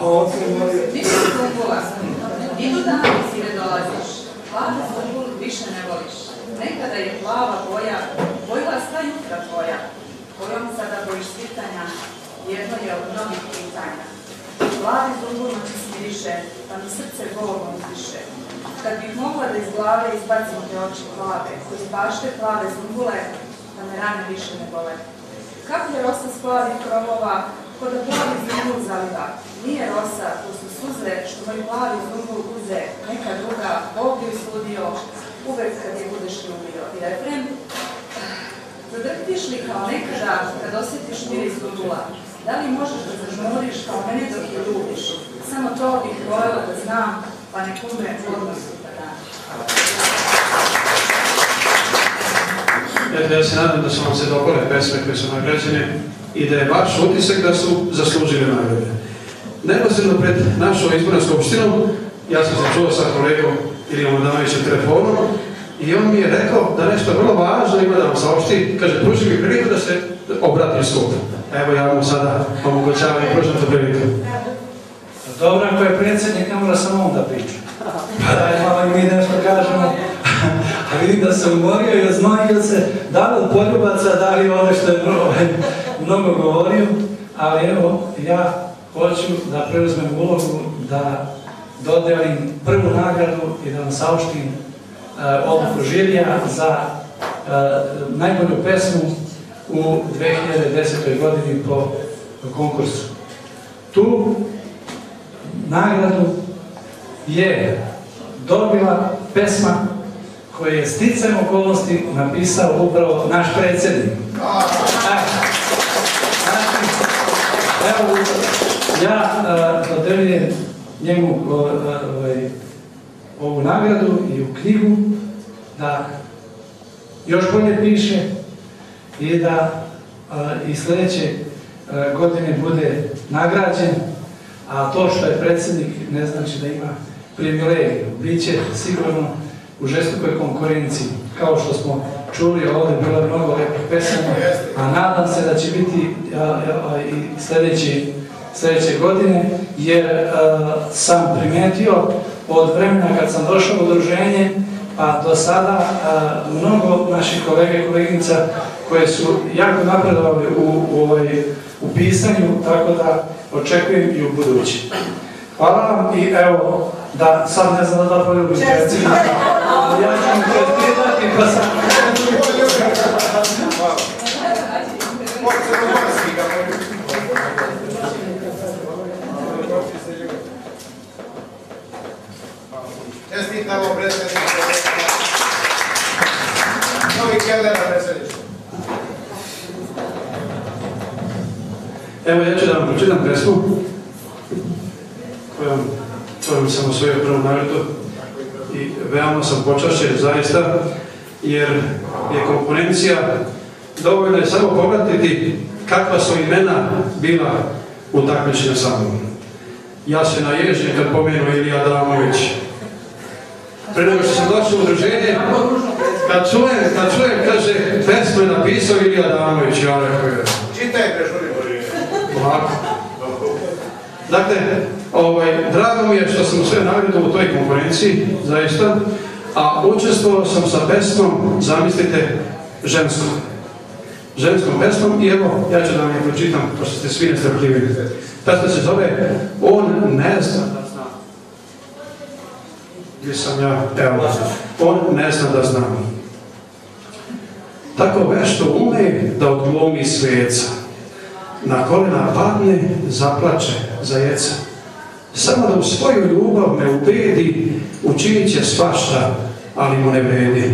A on se moli. Više zumbula, idu dani si ne dolaziš, plave zumbul više ne voliš. Nekada je plava boja, bojila sva jutra tvoja, kojom sada bojiš svitanja, jedno je od mnogih pitanja. Plavi zumbul noći smiriše, pa mi srce bolom uzdiše. Kad bih mogla da iz glave izbacim te oči plave, kroz bašte plave zumbule, da me rane više ne bole. Kaplje rosa s plavih krovova, ko da plavi zumbul zaliva. Nije rosa, to su suze, što moj plavi zumbul uze, neka druga, Bog ju sudio. uvek kad je budeš ljubio. I refren, zadrhtiš li kao nekada kad osjetiš miris gudula? Da li možeš da zažmuriš kao mene dok je ljubiš? Samo to bih voljela da znam, pa nek umre sutra dan. Eto, ja se nadam da su vam se dopale pesme koje su nagrađene i da je vaš utisak da su zaslužili nagrade. Neposredno pred našom izbornom skupštinom, ja sam se čuo sa kolegom Ilijom Adanovićem telefonom i on mi je rekao da nešto vrlo važno ima da vam saopšti. Kaže, pruži mi priliku da se obratim skup. Evo ja mu sada omogućavam i pružam tu priliku. Dobro, ako je predsjednik, ne mora samo on da priča. Daj malo i mi nešto kažemo. Vidim da se umorio i oznojio se, da li od poljubaca, da li ono što je mnogo, mnogo govorio, ali evo, ja hoću da preuzmem ulogu da dodelim prvu nagradu i da vam saopštim uh, odluku žirija za uh, najbolju pesmu u 2010. godini po konkursu. Tu nagradu je dobila pesma koju je sticajem okolnosti napisao upravo naš predsjednik. Evo, ja uh, dodeljujem njemu uh, ovaj, ovu nagradu i u knjigu da još bolje piše i da uh, i sljedeće godine bude nagrađen, a to što je predsjednik ne znači da ima privilegiju. Biće sigurno u žestokoj konkurenciji, kao što smo čuli ovdje, bilo je mnogo lepih pesama, a nadam se da će biti i sljedeći, sljedeće godine, jer sam primetio od vremena kad sam došao u udruženje, pa do sada mnogo naših kolega i koleginica koje su jako napredovali u, u, ovaj, pisanju, tako da očekujem i u budući. Hvala vam i evo, da sad ne znam da predsjednika, ali ja ću mu čestitati pa sam... Čestitamo predsjedniku. Novi Kellera predsjedništvo. Evo ja ću da vam pročitam pesmu kojom, kojom sam osvojio prvu nagradu i veoma sam zaista jer je konkurencija dovoljno je samo pogledati kakva su imena bila u takmičenju sa mnom. Ja se naježim kad pomenu Ilija Adamović. Pre nego što sam došao u udruženje, kad čujem, kad čujem, kaže, pesmu je napisao Ilija Adamović, ja rekao je. Čitaj, prežuri. Ovako. Dakle, ovaj, drago mi je što sam sve nagradu u toj konkurenciji, zaista, a učestvovao sam sa pesmom, zamislite, ženskom. Ženskom pesmom i evo, ja ću da vam je pročitam, pošto ste svi nestrpljivi. Pesma se zove On ne zna da zna. Gdje sam ja? Evo, On ne zna da znam. Tako vešto ume da odglomi sveca na kolena padne, zaplače za jeca. Samo da u svoju ljubav me ubedi, učinit će svašta, ali mu ne vredi.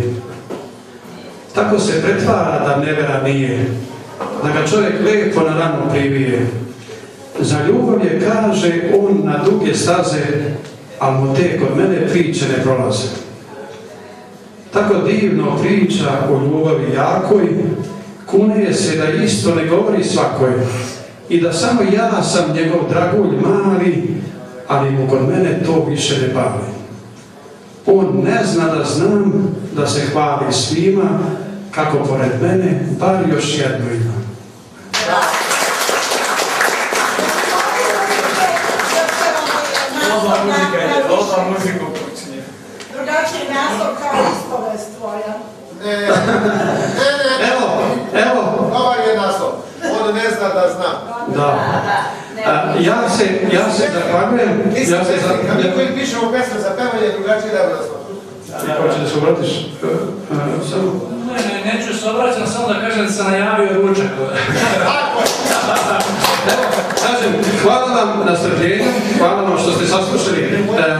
Tako se pretvara da nevera nije, da ga čovjek lepo na ranu privije. Za ljubav je kaže on na duge staze, ali mu te kod mene priče ne prolaze. Tako divno priča o ljubavi jakoj, kune se da isto ne govori svakoj i da samo ja sam njegov dragulj mali, ali mu kod mene to više ne bavi. On ne zna da znam da se hvali svima, kako pored mene bar još jedno ima. Ova muzika je, ova muziku počinje. Drugačiji naslov kao ispovest tvoja. Ne, ne, ne, Evo, evo. Ovaj je naslov. On ne zna da zna. Da. Ja se, ja se zahvaljujem, ja se kad mi zahvaljujem. koji pišemo pesme za pevanje, drugačiji da. Ti hoće da se obratiš? Samo. Ne, ne, neću se obraćati, samo da kažem da sam najavio ručak. Kažem, hvala vam na strpljenju, hvala vam što ste saslušali e,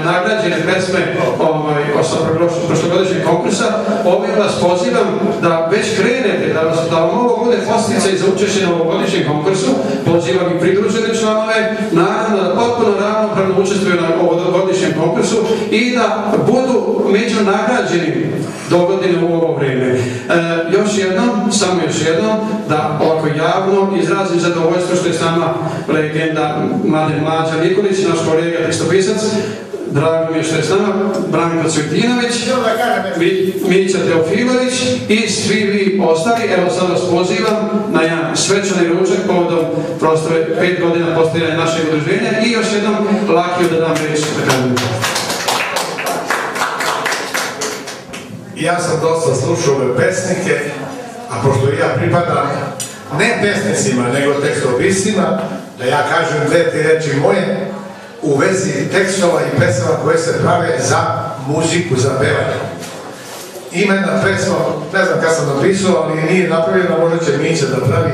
nagrađene pesme ovaj, sa prošlo- prošlogodišnjeg konkursa. Ovim vas pozivam da već krenete, da, vas, da vam ovo bude postica za učešće na ovogodišnjem konkursu. Pozivam i pridružene članove, naravno da potpuno ravnopravno učestvuju na ovogodišnjem konkursu i da budu među nagrađeni do godine u ovo vrijeme. E, još jednom, samo još jednom, da ovako javno izrazim zadovoljstvo što je s nama legenda Mladen Mlađa Nikolić, naš kolega tekstopisac, Drago mi je što je s Branko Cvjetinović, Mi- Mića Teofilović i svi vi ostali. Evo sad vas pozivam na jedan svečani ručak povodom prostave pet godina postojanja našeg udruženja i još jednom lakiju da dam reći. Ja sam dosta slušao ove pesnike, a pošto ja pripadam ne pesnicima, nego tekstopisima, da ja kažem dve ti reči moje u vezi tekstova i pesama koje se prave za muziku, za pevanje. Ima jedna pesma, ne znam kad sam napisao, ali nije napravljena, možda će Mića da pravi.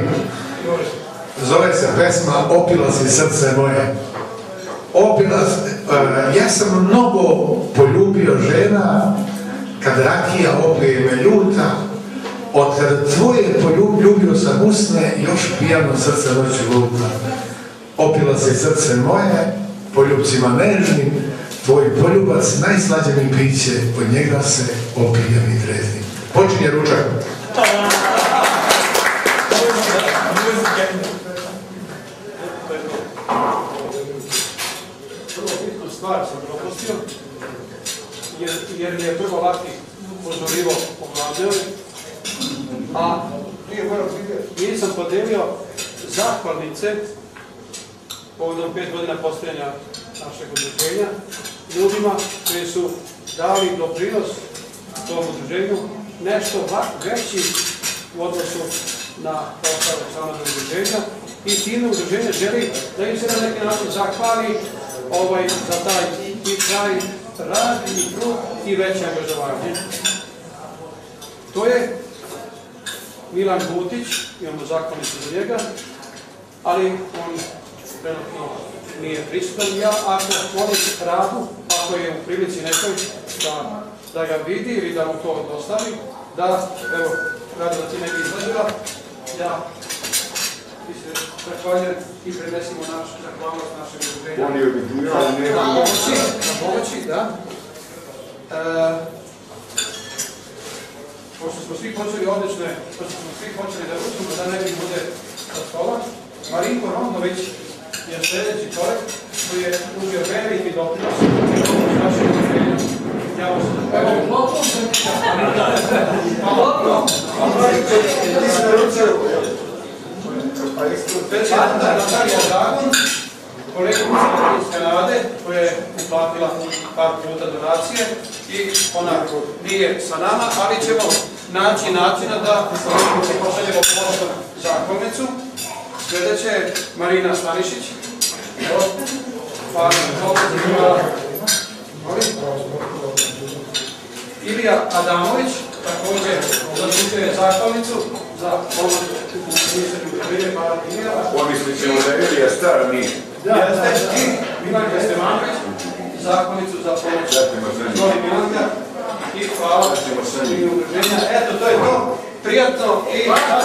Zove se pesma Opila si srce moje. Opila, s- e, ja sam mnogo poljubio žena, kad rakija opije me ljuta, od kad tvoje poljubio sam usne, još pijano srce noći luta. Opila se srce moje, poljubcima nežnim, tvoj poljubac najslađe mi piće, od njega se opijem i treznim. Počinje ručak. Jer, mi je prvo Laki upozorivo o a nisam podelio zahvalnice povodom pet godina postojanja našeg udruženja ljudima koji su dali doprinos tom udruženju nešto veći u odnosu na ostale članove udruženja i time udruženje želi da im se na neki način zahvali ovaj, za taj i taj rad i trud i veće angažovanje. To je Milan Butić, imamo zahvalnicu za njega, ali on trenutno nije prisutan. Ja ako molim radu, ako je u prilici nekoj da, da ga vidi ili da mu to dostavi, da, evo, rado da ti ne bi izgledala, ja ti se zahvaljujem i prenesimo naš zahvalnost našeg udruženja. On je objedinio, ali nema- Na pomoći, na pomoći, da. E, pošto smo svi počeli odlične, pošto smo svi počeli da učimo da ne bi bude sa stola, Marinko Rondović je sljedeći čovjek koji je uzio veliki doprinos u našem udruženju. Ja vam se kolegica iz Kanade koja je uplatila par puta donacije i ona nije sa nama, ali ćemo naći načina da pošaljemo poštom zahvalnicu. Sljedeće je Marina Stanišić. Evo, hvala hvala. Ilija Adamović, također zaslužuje zahvalnicu za pomoć u pisanju prije Paratimira. Pomislit ćemo da je Ilija stara nije. Jeste i Milanka Stevanović, zahvalnicu za pomoć. Zoli Milanka i hvala i udruženja. Eto, to je to. Prijatno i tako